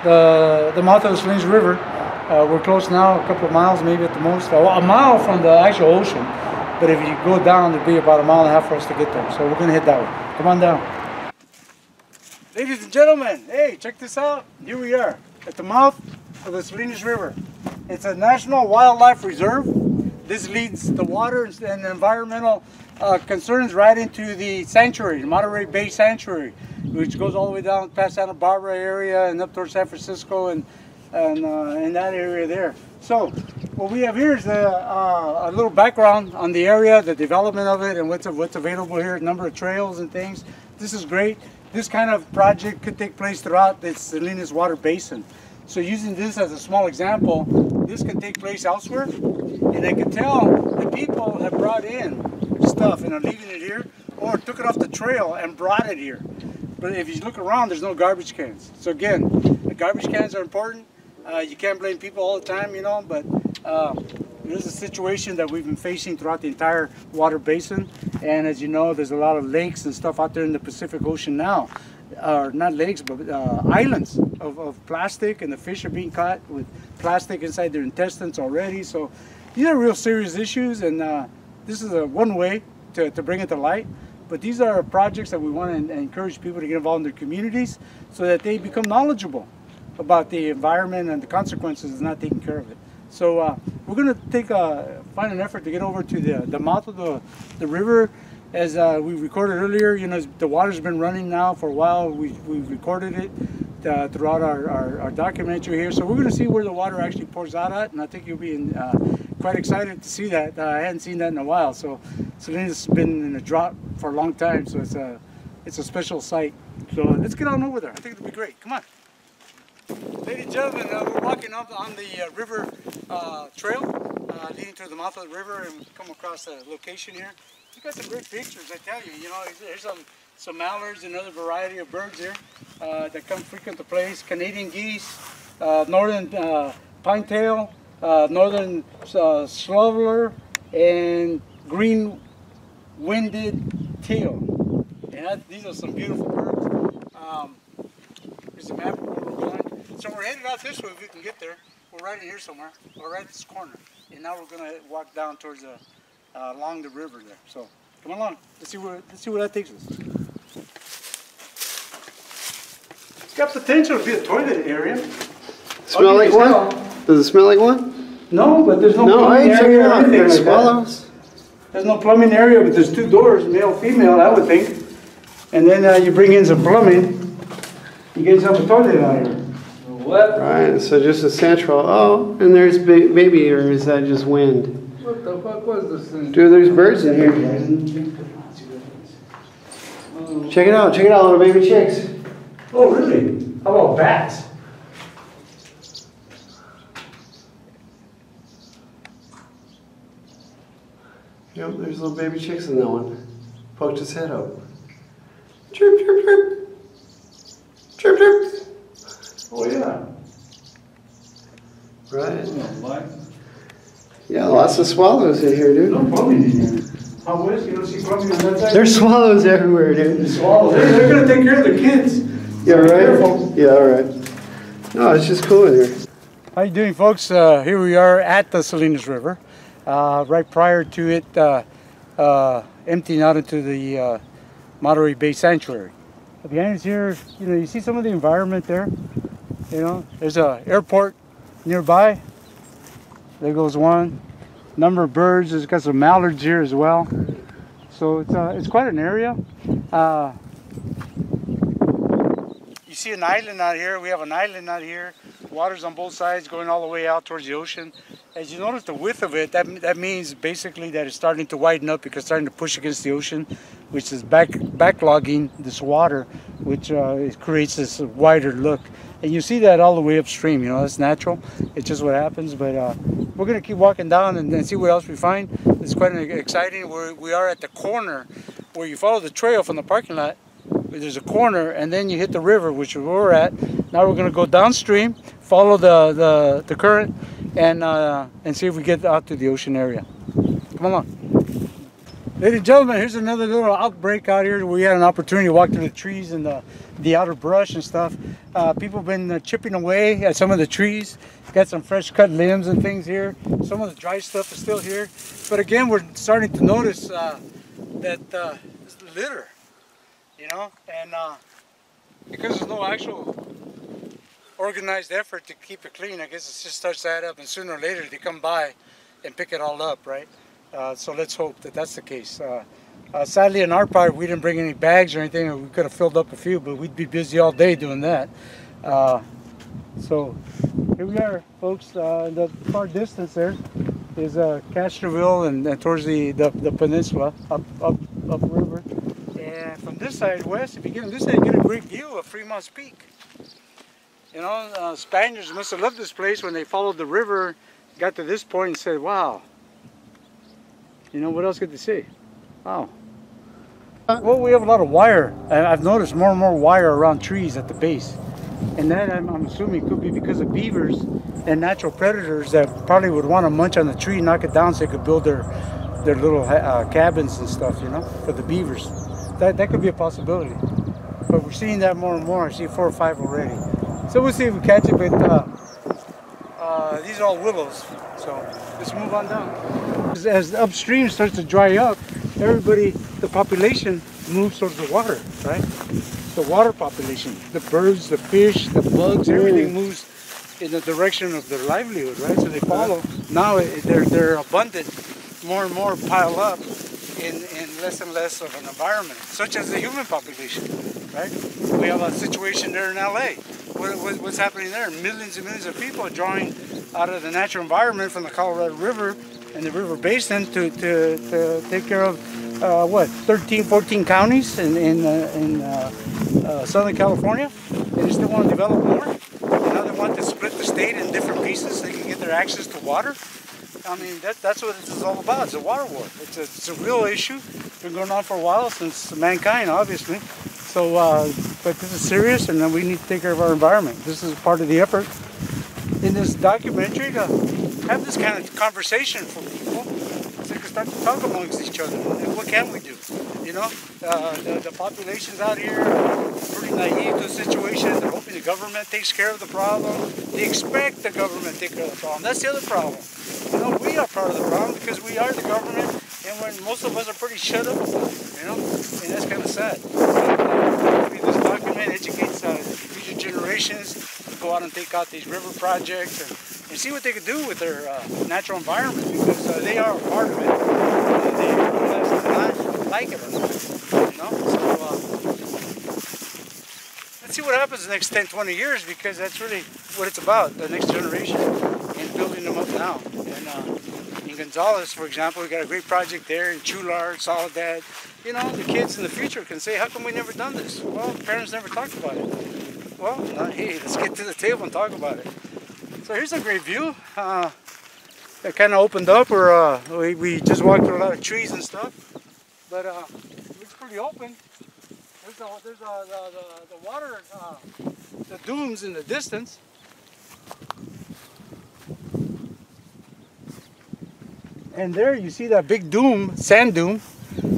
the, the mouth of the Salinas River. Uh, we're close now, a couple of miles maybe at the most. A mile from the actual ocean. But if you go down, it'd be about a mile and a half for us to get there. So we're going to hit that way. Come on down. Ladies and gentlemen, hey, check this out. Here we are at the mouth of the Salinas River. It's a National Wildlife Reserve. This leads the water and environmental uh, concerns right into the sanctuary, the Monterey Bay Sanctuary which goes all the way down past Santa Barbara area and up towards San Francisco and and uh, in that area there. So what we have here is a, uh, a, little background on the area, the development of it, and what's what's available here, number of trails and things. This is great. This kind of project could take place throughout the Salinas Water Basin. So using this as a small example, this can take place elsewhere, and I can tell the people have brought in stuff and are leaving it here, or took it off the trail and brought it here. But if you look around, there's no garbage cans. So again, the garbage cans are important. Uh, you can't blame people all the time, you know, but uh, this is a situation that we've been facing throughout the entire water basin. And as you know, there's a lot of lakes and stuff out there in the Pacific Ocean now. Or uh, not lakes, but uh, islands of, of plastic, and the fish are being caught with plastic inside their intestines already. So these are real serious issues, and uh, this is a one way to, to bring it to light. But these are projects that we want to encourage people to get involved in their communities so that they become knowledgeable about the environment and the consequences of not taking care of it. So uh, we're gonna take a find an effort to get over to the the mouth of the the river. As uh, we recorded earlier, you know the water's been running now for a while. We we recorded it uh, throughout our, our, our, documentary here. So we're gonna see where the water actually pours out at, and I think you'll be in, uh, quite excited to see that. Uh, I hadn't seen that in a while. So Salinas has been in a drought for a long time, so it's a it's a special sight. So let's get on over there. I think it'll be great. Come on. Ladies and gentlemen, uh, we're walking up on the uh, river uh, trail uh, leading to the mouth of the river and we come across a location here. You got some great pictures, I tell you. You know, there's some, some mallards and other variety of birds here uh, that come frequent the place. Canadian geese, uh, northern pintail, northern shoveler, and green winged teal. And that, these are some beautiful birds. Um, here's map so we're headed out this way if we can get there. We're right in here somewhere. We're right at this corner. And now we're gonna walk down towards the, uh, along the river there. So come along. Let's see where let's see where that takes us. It's got potential to be a toilet area. Smell like one? Does it smell like one? No, but there's no, no plumbing area or anything there's like swallows. That. There's no plumbing area, but there's two doors, male, female, I would think. And then uh, you bring in some plumbing, you get yourself a toilet out here. What? Right, so just a central. Oh, and there's ba baby, or is that just wind? What the fuck was this thing? Dude, there's birds in here. Check it out, check it out, little baby chicks. Oh, really? How about bats? Yep, there's little baby chicks in that one. Poked his head out. Chirp, chirp, chirp. Chirp, chirp. Oh, yeah. Right. Yeah, lots of swallows in here, dude. No plumbing in here. How west? You don't see plumbing on that side? There's swallows everywhere, dude. Swallows. They're, they're gonna take care of the kids. Yeah, right. Careful. Yeah, all right. No, it's just cool in here. How you doing, folks? Uh, here we are at the Salinas River, uh, right prior to it uh, uh emptying out into the uh, Monterey Bay Sanctuary. Behind us here, you know, you see some of the environment there. You know, there's a airport nearby. There goes one. Number of birds. There's got some mallards here as well. So it's uh, it's quite an area. Uh, you see an island out here. We have an island out here. Water's on both sides, going all the way out towards the ocean. As you notice the width of it, that, that means basically that it's starting to widen up because it's starting to push against the ocean, which is back backlogging this water, which uh, creates this wider look. And you see that all the way upstream, you know, that's natural. It's just what happens, but uh, we're gonna keep walking down and, and, see what else we find. It's quite exciting. We're, we are at the corner where you follow the trail from the parking lot. There's a corner and then you hit the river, which we're at. Now we're gonna go downstream, follow the, the, the current and, uh, and see if we get out to the ocean area. Come along. Ladies and gentlemen, here's another little outbreak out here. We had an opportunity to walk through the trees and the, the outer brush and stuff. Uh, people have been uh, chipping away at some of the trees. Got some fresh cut limbs and things here. Some of the dry stuff is still here. But again, we're starting to notice uh, that uh, litter, you know, and uh, because there's no actual organized effort to keep it clean, I guess it just starts to add up and sooner or later they come by and pick it all up, right? Uh, so let's hope that that's the case. Uh, uh, sadly, on our part, we didn't bring any bags or anything. We could have filled up a few, but we'd be busy all day doing that. Uh, so here we are, folks. Uh, in the far distance there is uh, Castroville and, towards the, the, the, peninsula, up, up, up river. And from this side west, if you get on this side, you get a great view of Fremont's Peak. You know, Spaniards must have loved this place when they followed the river, got to this point and said, wow, you know, what else could they see? Wow. Well, we have a lot of wire. And I've noticed more and more wire around trees at the base. And that, I'm, I'm assuming, could be because of beavers and natural predators that probably would want to munch on the tree, knock it down so they could build their their little uh, cabins and stuff, you know, for the beavers. That, that could be a possibility. But we're seeing that more and more. I see four or five already. So we'll see if we catch it, but uh, uh, these are all willows. So let's move on down. As, as upstream starts to dry up, everybody, the population moves towards the water, right? The water population, the birds, the fish, the bugs, everything moves in the direction of their livelihood, right? So they follow. Now they're they're abundant, more and more pile up in, in less and less of an environment, such as the human population, right? We have a situation there in LA. What, what, what's happening there? Millions and millions of people are drawing out of the natural environment from the Colorado River and the river basin to, to, to take care of uh, what 13, 14 counties in in, uh, in uh, uh, Southern California. They still want to develop more. Now they want to split the state in different pieces so they can get their access to water. I mean, that, that's what this is all about. It's a water war. It's a, it's a real issue. It's been going on for a while since mankind, obviously. So, uh, but this is serious, and we need to take care of our environment. This is part of the effort in this documentary to have this kind of conversation for people, can start to talk amongst each other. And what can we do? You know, uh, the, the population's out here pretty naive to the situation. They're hoping the government takes care of the problem. They expect the government to take care of the problem. That's the other problem. You know, we are part of the problem because we are the government, and when most of us are pretty shut up. You know, and that's kind of sad. This educates uh, future generations to go out and take out these river projects and, and see what they can do with their uh, natural environment because uh, they are a part of it. And they not, like it or not. Uh, let's see what happens the next 10, 20 years because that's really what it's about, the next generation and building them up now. And uh, in Gonzales, for example, we got a great project there in Chualar, Soledad. You know, the kids in the future can say, how come we never done this? Well, parents never talked about it. Well, not, hey, let's get to the table and talk about it. So here's a great view. Uh, it kind of opened up or uh, we, we just walked through a lot of trees and stuff. But uh, it looks pretty open. There's, a, there's a, the, the, the water, uh, the dunes in the distance. And there you see that big dune, sand dune.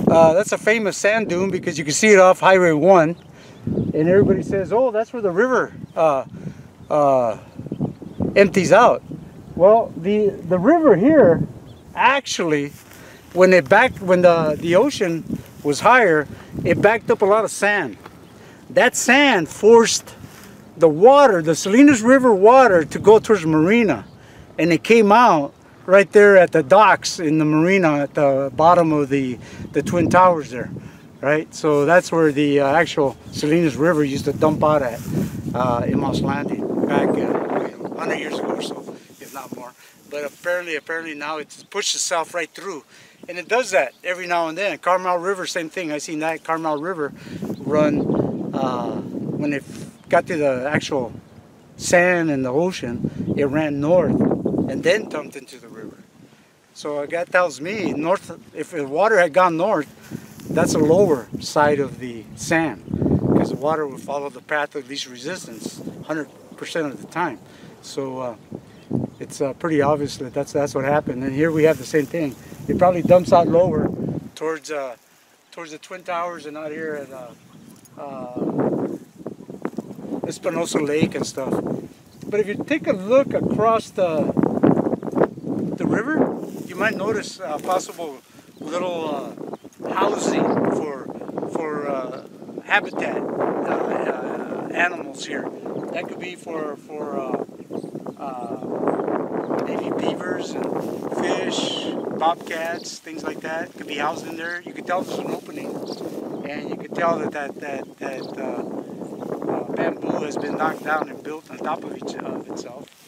Uh, that's a famous sand dune because you can see it off Highway 1. And everybody says, oh, that's where the river uh, uh, empties out. Well, the, the river here actually, when it backed, when the, the ocean was higher, it backed up a lot of sand. That sand forced the water, the Salinas River water, to go towards Marina. And it came out right there at the docks in the marina at the bottom of the, the Twin Towers there. Right? So that's where the uh, actual Salinas River used to dump out at uh, in Moss Landing back uh, 100 years ago or so, if not more. But apparently, apparently now it's pushed itself right through. And it does that every now and then. Carmel River, same thing. I seen that Carmel River run uh, when it got to the actual sand and the ocean. It ran north and then dumped into the. So that tells me north. If the water had gone north, that's the lower side of the sand because the water will follow the path of least resistance 100% of the time. So uh, it's uh, pretty obvious that that's that's what happened. And here we have the same thing. It probably dumps out lower towards uh, towards the Twin Towers and out here at uh, uh, Espinosa Lake and stuff. But if you take a look across the the river, might notice a possible little uh, housing for for uh, habitat uh, uh, animals here. That could be for for maybe beavers and fish, bobcats, things like that. Could be housed in there. You could tell there's an opening, and you could tell that that that that bamboo has been knocked down and built on top of each of itself.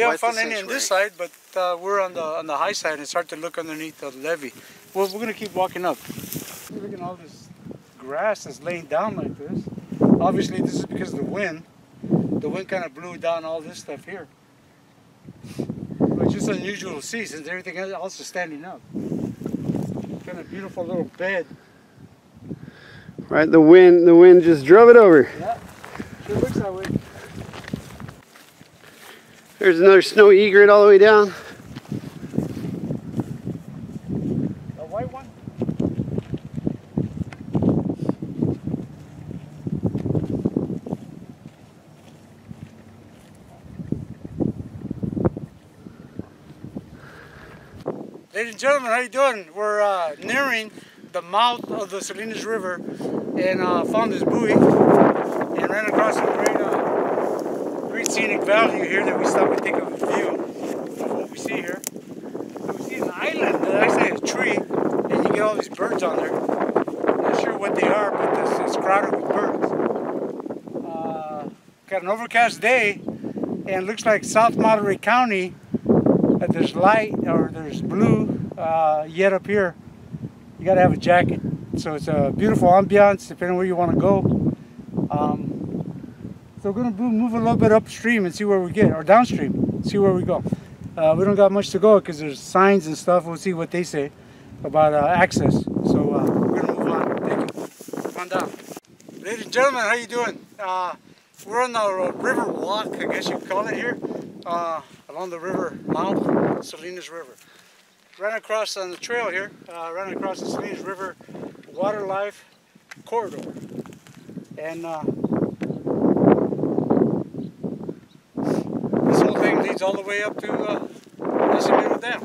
We haven't found any on this side, but uh, we're on the on the high side and start to look underneath the levee. Well, we're gonna keep walking up. Look at all this grass that's laying down like this. Obviously, this is because of the wind. The wind kind of blew down all this stuff here. But it's just unusual to see since everything else is standing up. Kind of beautiful little bed. Right, the wind, the wind just drove it over. Yeah, sure looks that way. There's another snow egret all the way down. A white one. Ladies and gentlemen, how you doing? We're uh, nearing the mouth of the Salinas River and uh, found this buoy and ran across great scenic value here that we stopped and take a view of what we see here. So we see an island that actually has a tree, and you get all these birds on there. Not sure what they are, but this it's crowded with birds. Uh, got an overcast day, and looks like South Monterey County. That there's light or there's blue uh, yet up here. You got to have a jacket. So it's a beautiful ambiance, depending where you want to go. Um, so we're gonna move a little bit upstream and see where we get, or downstream, see where we go. Uh, we don't got much to go because there's signs and stuff. We'll see what they say about uh, access. So uh, we're gonna move on. Thank you. Come on down. Ladies and gentlemen, how you doing? Uh, we're on the river walk, I guess you call it here, uh, along the river mouth, Salinas River. Ran across on the trail here, uh, ran across the Salinas River Water Life Corridor. And uh, this all the way up to uh, Nacimiento Dam.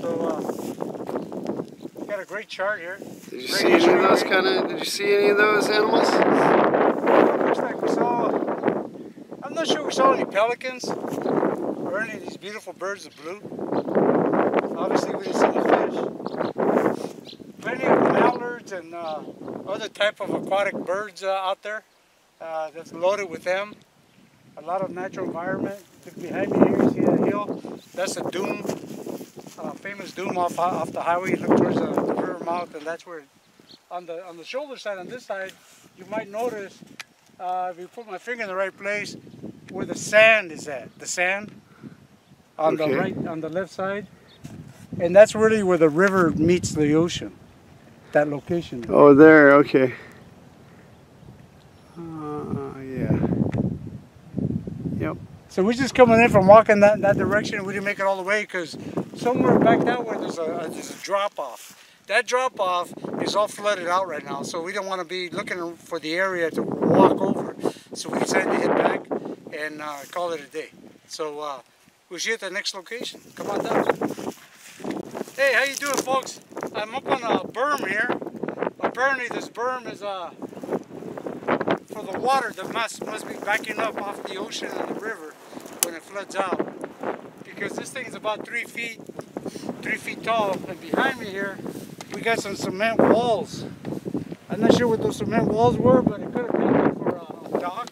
So, uh, got a great chart here. Did you Great see any of those kind of? Did you see any of those animals? Looks like we saw, I'm not sure we saw any pelicans or any of these beautiful birds of blue. Obviously we didn't see the fish. Plenty of mallards and uh, other type of aquatic birds uh, out there uh, that's loaded with them. A lot of natural environment. Look behind me here, you see that hill? That's a dune, uh, famous dune off, off the highway. You look towards the, the river mouth and that's where, on the, on the shoulder side, on this side, you might notice uh, if you put my finger in the right place, where the sand is at. The sand on Okay. the right, on the left side, and that's really where the river meets the ocean. That location. Oh, there. Okay. Uh, yeah. Yep. So we're just coming in from walking that that direction. We didn't make it all the way because somewhere back that way there's a there's a drop off. That drop off is all flooded out right now, so we don't want to be looking for the area to walk over. So we decided to head back and uh, call it a day. So uh, we'll see you at the next location. Come on down. Hey, how you doing, folks? I'm up on a berm here. Apparently, this berm is uh, for the water that must must be backing up off the ocean and the river when it floods out. Because this thing is about three feet, three feet tall, and behind me here, we got some cement walls. I'm not sure what those cement walls were, but it could have been for a, dock.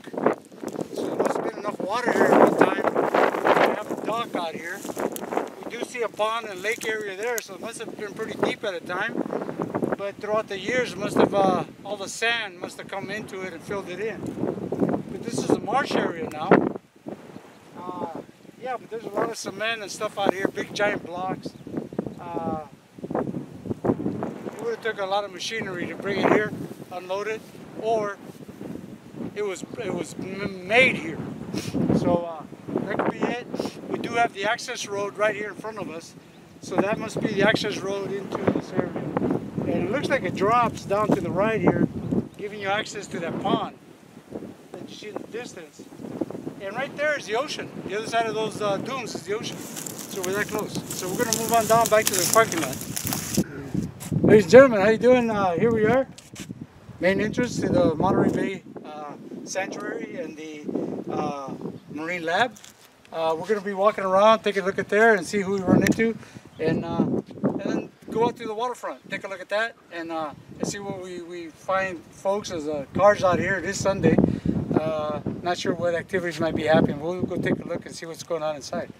So there must have been enough water here at one time to have a dock out here. We do see a pond and lake area there, so it must have been pretty deep at a time. But throughout the years, must have uh, all the sand must have come into it and filled it in. But this is a marsh area now. Yeah, but there's a lot of cement and stuff out here, big giant blocks. Uh, it would have took a lot of machinery to bring it here, unload it, or it was it was made here. So uh, that could be it. We do have the access road right here in front of us, so that must be the access road into this area. And it looks like it drops down to the right here, giving you access to that pond that you see in the distance. And right there is the ocean. The other side of those uh, dunes is the ocean. So we're that close. So we're gonna move on down back to the parking lot. Ladies and gentlemen, how you doing? Uh, here we are. Main entrance to the Monterey Bay uh, Sanctuary and the uh, Marine Lab. Uh, we're gonna be walking around, take a look at there and see who we run into. And, uh, and then go out to the waterfront, take a look at that and, and see what we, we find folks as cars out here this Sunday. Uh, not sure what activities might be happening. We'll go take a look and see what's going on inside.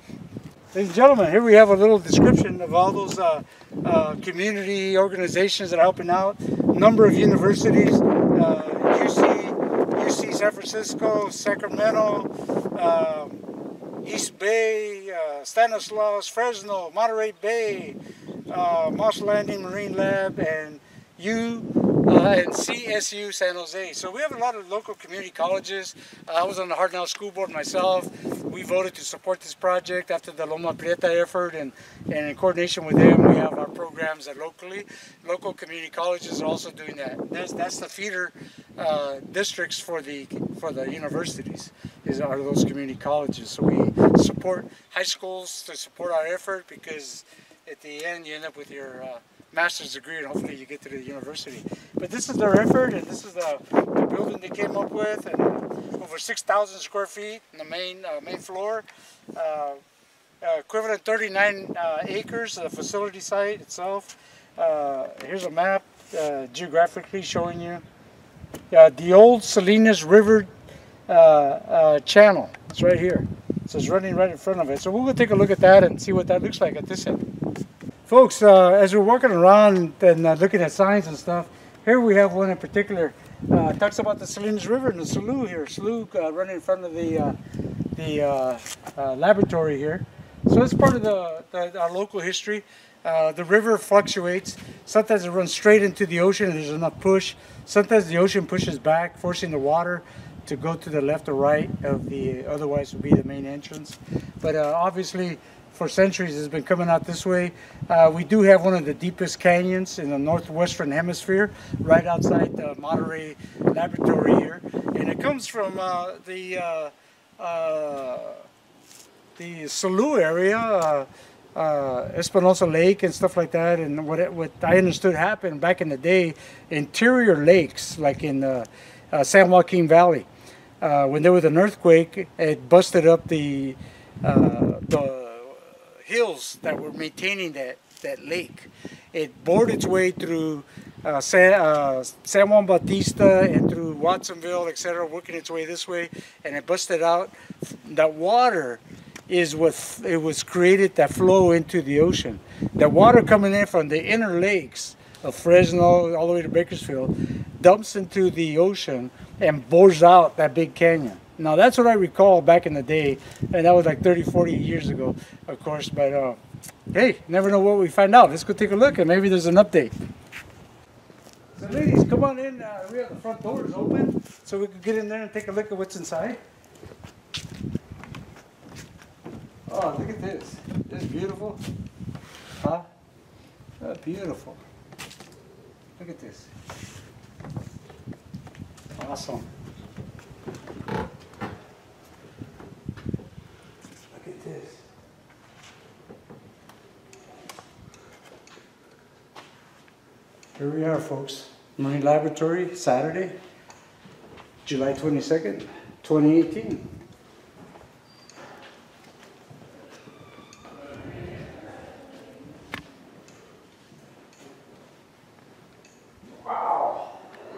Ladies and gentlemen, here we have a little description of all those uh, uh, community organizations that are helping out. Number of universities, uh, UC, UC San Francisco, Sacramento, um, East Bay, uh, Stanislaus, Fresno, Monterey Bay, uh, Moss Landing Marine Lab, and U uh, and CSU San Jose. So we have a lot of local community colleges. Uh, I was on the Hartnell School Board myself. We voted to support this project after the Loma Prieta effort, and, and in coordination with them, we have our programs that locally. Local community colleges are also doing that. That's, that's the feeder uh, districts for the for the universities. Is are those community colleges? So we support high schools to support our effort because at the end you end up with your uh, master's degree and hopefully you get to the university. But this is their effort, and this is the, the building they came up with, and over 6,000 square feet in the main uh, main floor. Uh, uh, equivalent 39 uh, acres, the facility site itself. Uh, here's a map geographically showing you the old Salinas River channel. It's right here. So it's running right in front of it. So we'll go take a look at that and see what that looks like at this end. Folks, uh, as we're walking around and uh, looking at signs and stuff, here we have one in particular. Uh, talks about the Salinas River and the slough here. Slough uh, running in front of the uh, the uh, laboratory here. So it's part of the, the our local history. Uh, the river fluctuates. Sometimes it runs straight into the ocean and there's enough push. Sometimes the ocean pushes back, forcing the water to go to the left or right of the otherwise would be the main entrance. But uh, obviously, for centuries, it's been coming out this way. Uh, we do have one of the deepest canyons in the northwestern hemisphere, right outside the Monterey Laboratory here, and it comes from uh, the uh, uh, the Salou area. Uh, Espinosa Lake and stuff like that, and what it, what I understood happened back in the day, interior lakes like in San Joaquin Valley, when there was an earthquake, it busted up the the hills that were maintaining that that lake. It bored its way through uh, San, uh, San Juan Bautista and through Watsonville, etc., working its way this way, and it busted out. That water is what it was created that flow into the ocean. The water coming in from the inner lakes of Fresno all the way to Bakersfield dumps into the ocean and bores out that big canyon. Now that's what I recall back in the day, and that was like 30, 40 years ago, of course. But uh, hey, never know what we find out. Let's go take a look, and maybe there's an update. So ladies, come on in. Uh, we have the front doors open, so we can get in there and take a look at what's inside. Oh, look at this. This beautiful. Huh? Oh, beautiful. Look at this. Awesome. Look at this. Here we are, folks. Marine Laboratory, Saturday, July 22nd, 2018.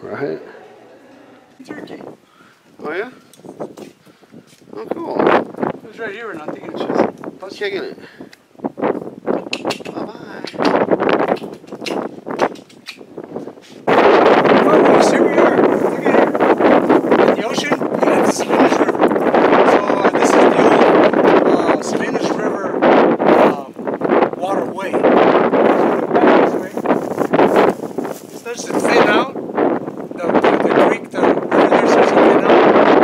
Right. Turkey. Oh yeah. Oh cool. It was right here, and I'm thinking it's just. Who's kicking it? Bye bye. Folks, here we are. Look at here. In the ocean, you got the Salinas River. So uh, this is the old uh, Salinas River um, waterway. Back this way. It starts to thin out. The, the, the creek, the river there starts to thin out.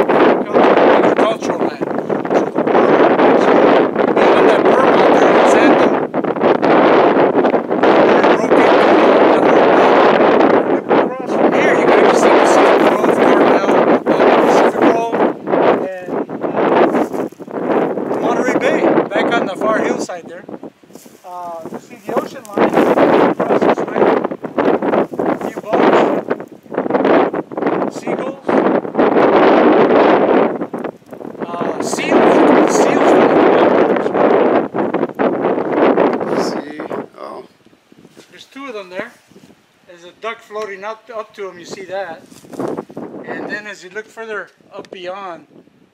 It becomes agricultural land. So the water actually beyond that berm out there in Sandon. Broke into the across from here, you can actually see Pacific Grove, Cornell, uh, Pacific Grove, and uh, Monterey Bay, back on the far hillside there. Uh, you see the ocean line across this way. A few boats, seagulls, uh, seals, seals See. Oh. There's two of them there. There's a duck floating up, to them, you see that. And then as you look further up beyond,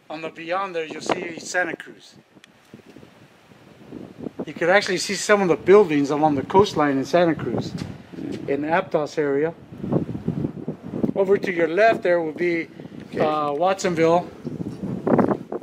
on the beyond there, you'll see Santa Cruz. You could actually see some of the buildings along the coastline in Santa Cruz, in the Aptos area. Over to your left there will be uh, Watsonville.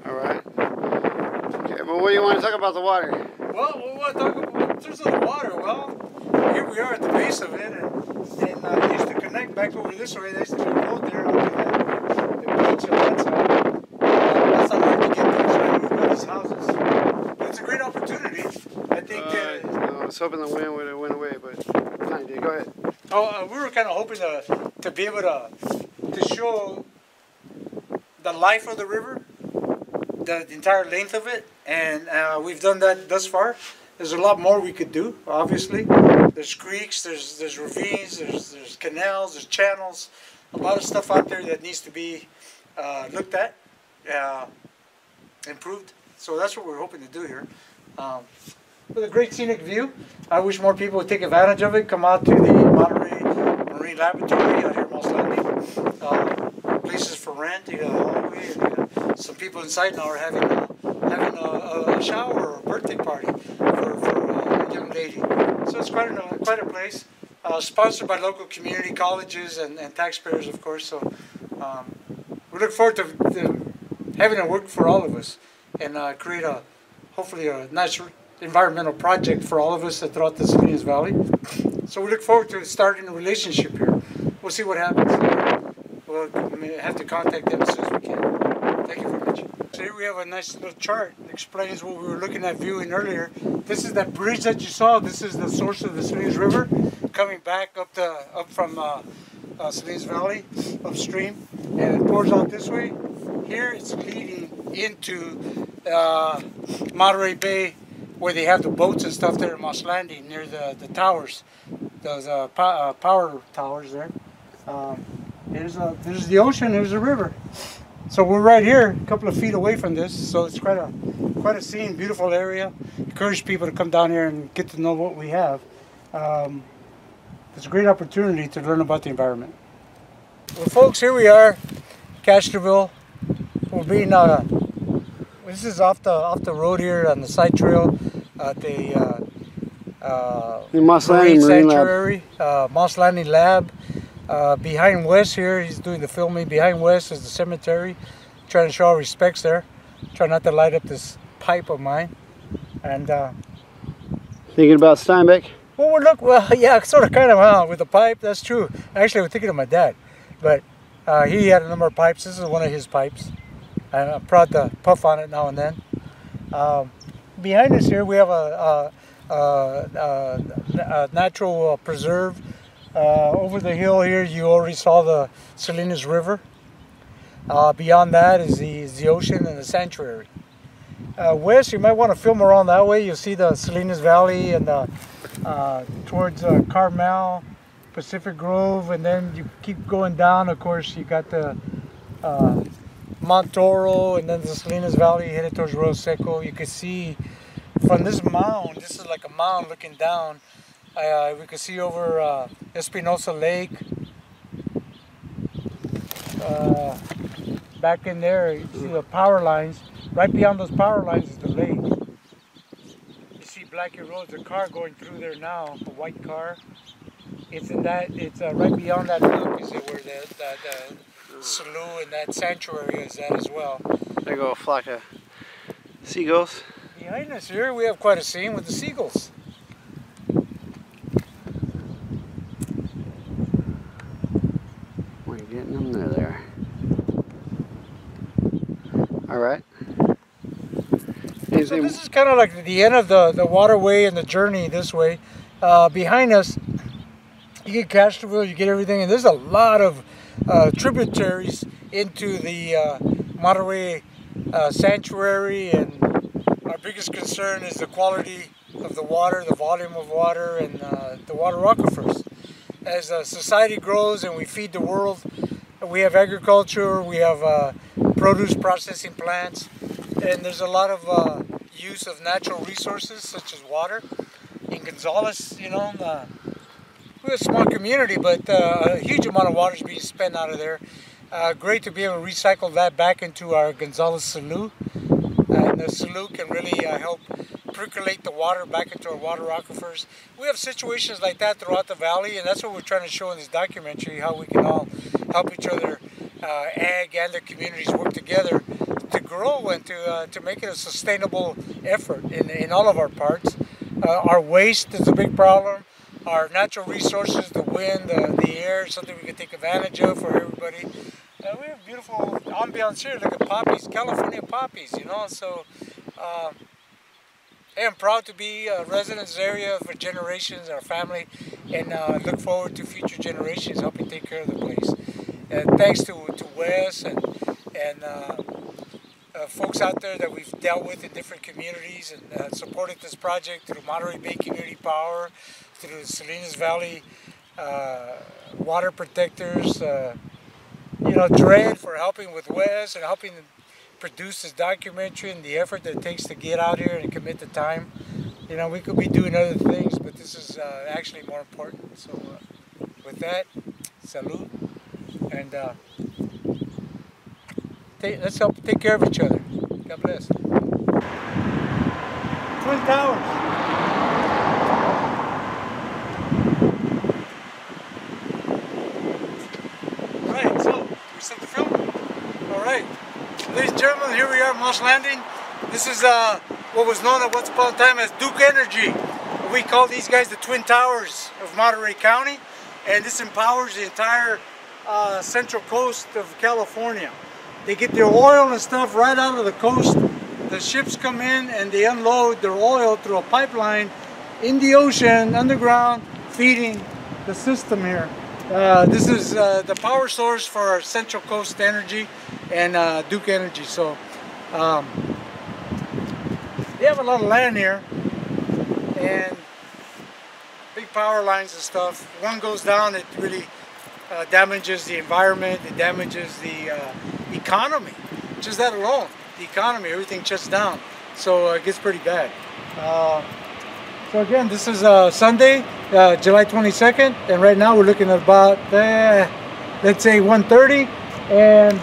All right. Okay, but what do you want to talk about the water? Well, we want to talk about in terms of the water. Well, here we are at the base of it, and, and uh, they used to connect back over this way. They used to be a road there that the beach on that side. That's not hard to get there, so we've got these houses. But it's a great opportunity. I think. Uh, that, I was hoping the wind would have went away, but fine, dude. Go ahead. Oh, uh, we were kind of hoping to to be able to to show the life of the river, the, the entire length of it, and uh, we've done that thus far. There's a lot more we could do. Obviously, there's creeks, there's there's ravines, there's there's canals, there's channels, a lot of stuff out there that needs to be uh, looked at, uh, improved. So that's what we're hoping to do here. Um, with a great scenic view. I wish more people would take advantage of it. Come out to the Monterey Marine Laboratory out here in Moss Landing. Uh, places for rent. You got a hallway. Some people inside now are having a, having a, a shower or a birthday party for, for a young lady. So it's quite a quite a place. Uh, sponsored by local community colleges and, and taxpayers, of course. So um, we look forward to, to having it work for all of us and uh, create a hopefully a nice environmental project for all of us throughout the Salinas Valley. So we look forward to starting a relationship here. We'll see what happens. We'll have to contact them as soon as we can. Thank you here we have a nice little chart that explains what we were looking at viewing earlier. This is that bridge that you saw. This is the source of the Salinas River coming back up the up from uh, uh, Salinas Valley upstream, and it pours out this way. Here it's leading into uh, Monterey Bay where they have the boats and stuff there in Moss Landing near the, the towers, those po uh, power towers there. Um, there's, a, there's the ocean, there's the river. So we're right here, a couple of feet away from this, so it's quite a quite a scene, beautiful area. Encourage people to come down here and get to know what we have. Um, it's a great opportunity to learn about the environment. Well, folks, here we are, Castroville. We're being uh, this is off the off the road here on the side trail at the uh, uh, Moss Landing Sanctuary, uh, Moss Landing Lab. Uh, behind Wes here, he's doing the filming. Behind Wes is the cemetery. Trying to show our respects there. Try not to light up this pipe of mine. And uh, thinking about Steinbeck. Well, we look well, yeah, sort of, kind of, huh, with the pipe. That's true. Actually, we're thinking of my dad, but uh, he had a number of pipes. This is one of his pipes. And I'm proud to puff on it now and then. Um, behind us here we have a, a, a, a natural preserve. Uh, over the hill here you already saw the Salinas River. Uh, beyond that is the, is the ocean and the sanctuary. Uh, west, you might want to film around that way. You'll see the Salinas Valley and the, uh, towards uh, Carmel, Pacific Grove, and then you keep going down. Of course, you got the uh, Montoro and then the Salinas Valley headed towards Arroyo Seco. You can see from this mound, this is like a mound looking down, uh, we can see over uh, Espinosa Lake. Uh, back in there, you see the power lines. Right beyond those power lines is the lake. You see Blackie Road, a car going through there now, a white car. It's in that, it's uh, right beyond that loop is it where the, the slough and that sanctuary is at as well. There go a flock of seagulls. Behind us here we have quite a scene with the seagulls. Them there. there. All right. So this is kind of like the end of the, the waterway and the journey this way. Uh, behind us, you get Castroville, you get everything, and there's a lot of uh, tributaries into the uh, Monterey uh, Sanctuary and our biggest concern is the quality of the water, the volume of water and uh, the water aquifers. As uh, society grows and we feed the world, we have agriculture, we have uh, produce processing plants, and there's a lot of use of natural resources such as water. In Gonzales, you know, we're a small community, but uh, a huge amount of water is being spent out of there. Uh, great to be able to recycle that back into our Gonzales Slough. And the slough can really uh, help percolate the water back into our water aquifers. We have situations like that throughout the valley, and that's what we're trying to show in this documentary, how we can all help each other, uh, ag and the communities work together to grow and to, uh, to make it a sustainable effort in, in all of our parts. Uh, our waste is a big problem our natural resources, the wind, the, air, something we can take advantage of for everybody. Uh, we have beautiful ambiance here. Look at poppies, California poppies, you know. So I'm proud to be a resident of this area for generations, our family, and uh, look forward to future generations helping take care of the place. And thanks to, to Wes and, and uh, uh, folks out there that we've dealt with in different communities and uh, supported this project through Monterey Bay Community Power, through Salinas Valley uh, Water Protectors, uh, you know, Dread for helping with Wes and helping produce this documentary and the effort that it takes to get out here and commit the time. You know, we could be doing other things, but this is uh, actually more important. So uh, with that, salute, and uh, take, let's help take care of each other. God bless. Twin Towers. Right, so we start the film? All right. Ladies and gentlemen, here we are, Moss Landing. This is uh, what was known at once upon a time as Duke Energy. We call these guys the Twin Towers of Monterey County, and this empowers the entire uh, central coast of California. They get their oil and stuff right out of the coast. The ships come in and they unload their oil through a pipeline in the ocean, underground, feeding the system here. Uh, this is uh, the power source for our Central Coast Energy and uh, Duke Energy. So um, they have a lot of land here and big power lines and stuff. One goes down, it really uh, damages the environment, it damages the uh, economy. Just that alone, the economy, everything shuts down. So uh, it gets pretty bad. Uh, so again, this is uh, Sunday, uh, July 22nd, and right now we're looking at about, uh, let's say 1.30, and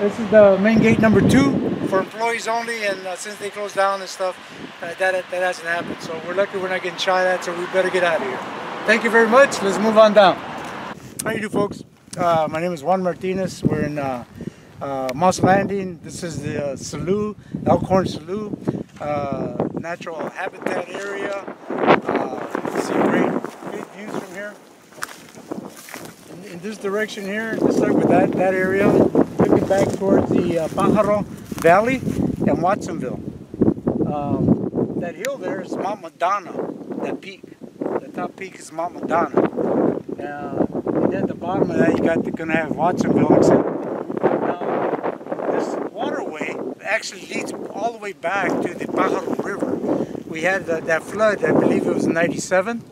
this is the main gate number two for employees only, and since they closed down and stuff, that, that hasn't happened. So we're lucky we're not getting shot at, so we better get out of here. Thank you very much. Let's move on down. How you do, folks? Uh, my name is Juan Martinez. We're in uh, uh, Moss Landing. This is the uh, Slough, Elkhorn Slough, uh, natural habitat area. Uh, you can see great, great views from here. In, in this direction here, let's start with that, that area, looking back towards the uh, Pajaro Valley and Watsonville. Um, that hill there is Mount Madonna, that peak. The top peak is Mount Madonna. At the bottom of that, you got gonna have Watsonville, except now, this waterway actually leads all the way back to the Pajaro River. We had the, that flood, I believe it was 97.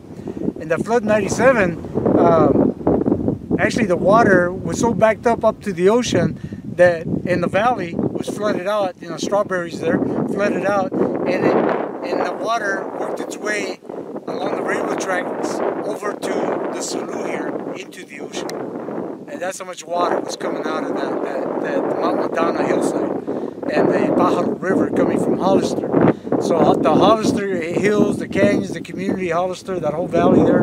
And the flood 97, um, actually the water was so backed up up to the ocean that in the valley was flooded out, you know, strawberries there, flooded out, and it, and the water worked its way along the railroad tracks over to the Slough here into the ocean. And that's how much water was coming out of that, that, that Mount Madonna hillside and the Pajaro River coming from Hollister. So the Hollister Hills, the canyons, the community Hollister, that whole valley there,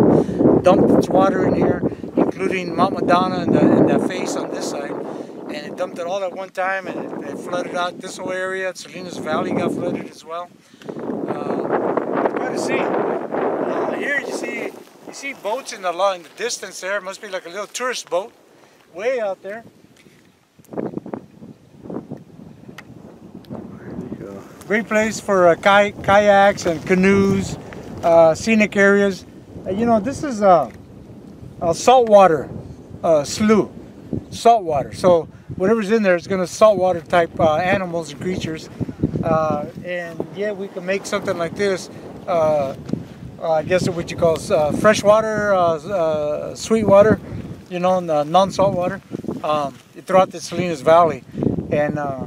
dumped its water in here, including Mount Madonna and the, and the face on this side. And it dumped it all at one time and it, it flooded out this whole area. Salinas Valley got flooded as well. Uh, quite a scene. Uh, here you see you see boats in the, lo- in the distance there. It must be like a little tourist boat way out there. Great place for uh, kay- kayaks and canoes, uh, scenic areas. Uh, you know, this is a, a saltwater uh, slough, saltwater. So whatever's in there is going to saltwater type uh, animals and creatures. Uh, and yeah, we can make something like this. Uh, uh, I guess what you call uh, freshwater, uh, uh, sweet water, you know, non-salt water um, throughout the Salinas Valley. And uh,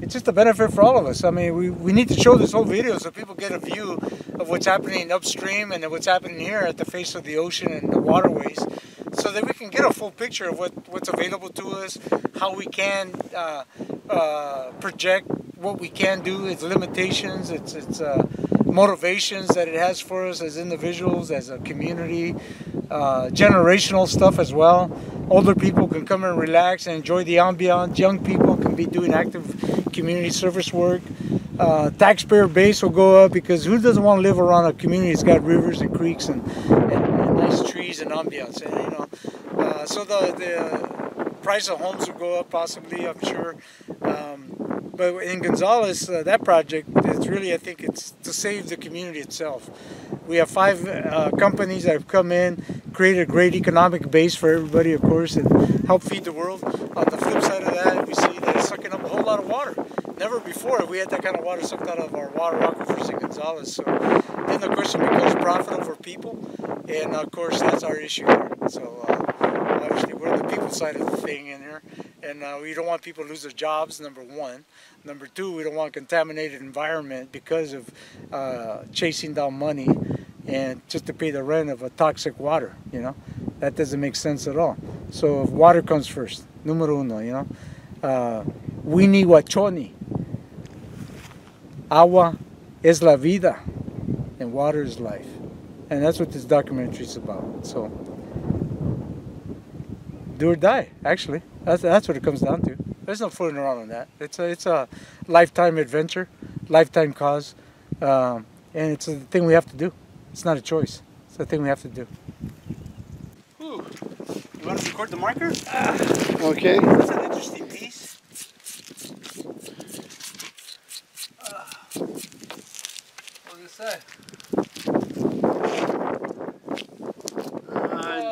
it's just a benefit for all of us. I mean, we, we need to show this whole video so people get a view of what's happening upstream and what's happening here at the face of the ocean and the waterways so that we can get a full picture of what, what's available to us, how we can uh, uh, project what we can do, its limitations, its, its uh, motivations that it has for us as individuals, as a community, uh, generational stuff as well. Older people can come and relax and enjoy the ambiance. Young people can be doing active community service work. Uh, taxpayer base will go up because who doesn't want to live around a community that's got rivers and creeks and, and, and nice trees and ambiance? And, you know, uh, so the the price of homes will go up possibly. I'm sure. Um, but in Gonzales, uh, that project is really, I think, it's to save the community itself. We have five uh, companies that have come in, created a great economic base for everybody, of course, and help feed the world. On the flip side of that, we see that it's sucking up a whole lot of water. Never before we had that kind of water sucked out of our water aquifers in Gonzales. So then, course, it becomes profitable for people, and of course, that's our issue here. So uh, we're the people side of the thing in here, and uh, we don't want people to lose their jobs. Number one. Number two, we don't want a contaminated environment because of uh, chasing down money and just to pay the rent of a toxic water. You know, that doesn't make sense at all. So water comes first, numero uno. You know, uh, Mni Wiconi. Agua es la vida, and water is life, and that's what this documentary is about. So, do or die. Actually, that's that's what it comes down to. There's no fooling around on that. It's a it's a lifetime adventure, lifetime cause, um, and it's a thing we have to do. It's not a choice. It's a thing we have to do. Ooh. You want to record the marker? Okay. That's an interesting piece. What did it say?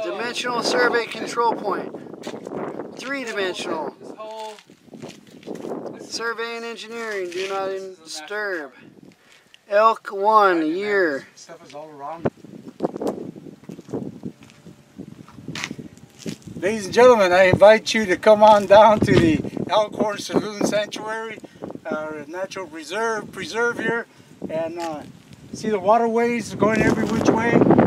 Dimensional survey control point. Three dimensional. This whole. Survey and engineering. Do not disturb. Elk one year. Ladies and gentlemen, I invite you to come on down to the Elkhorn Slough Sanctuary, uh, natural reserve preserve here, and uh, see the waterways going every which way.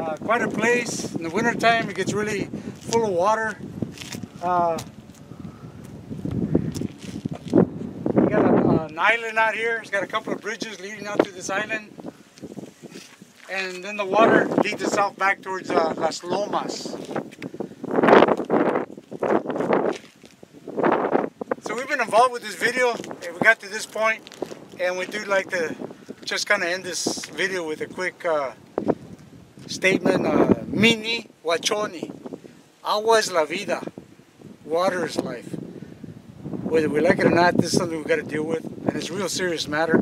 Uh, quite a place. In the wintertime, it gets really full of water. Uh, we got a, an island out here. It's got a couple of bridges leading out to this island. And then the water leads us out back towards uh, Las Lomas. So we've been involved with this video and we got to this point and we do like to just kind of end this video with a quick uh, statement. Uh, Mni Wiconi. Agua es la vida. Water is life. Whether we like it or not, this is something we've got to deal with and it's a real serious matter.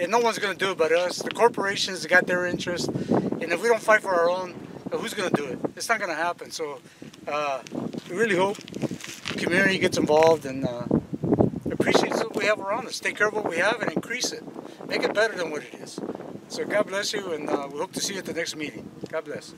And no one's going to do it but us. The corporations got their interest and if we don't fight for our own, who's going to do it? It's not going to happen. So uh, we really hope the community gets involved and uh, appreciates what we have around us. Take care of what we have and increase it. Make it better than what it is. So God bless you and uh, we hope to see you at the next meeting. God bless.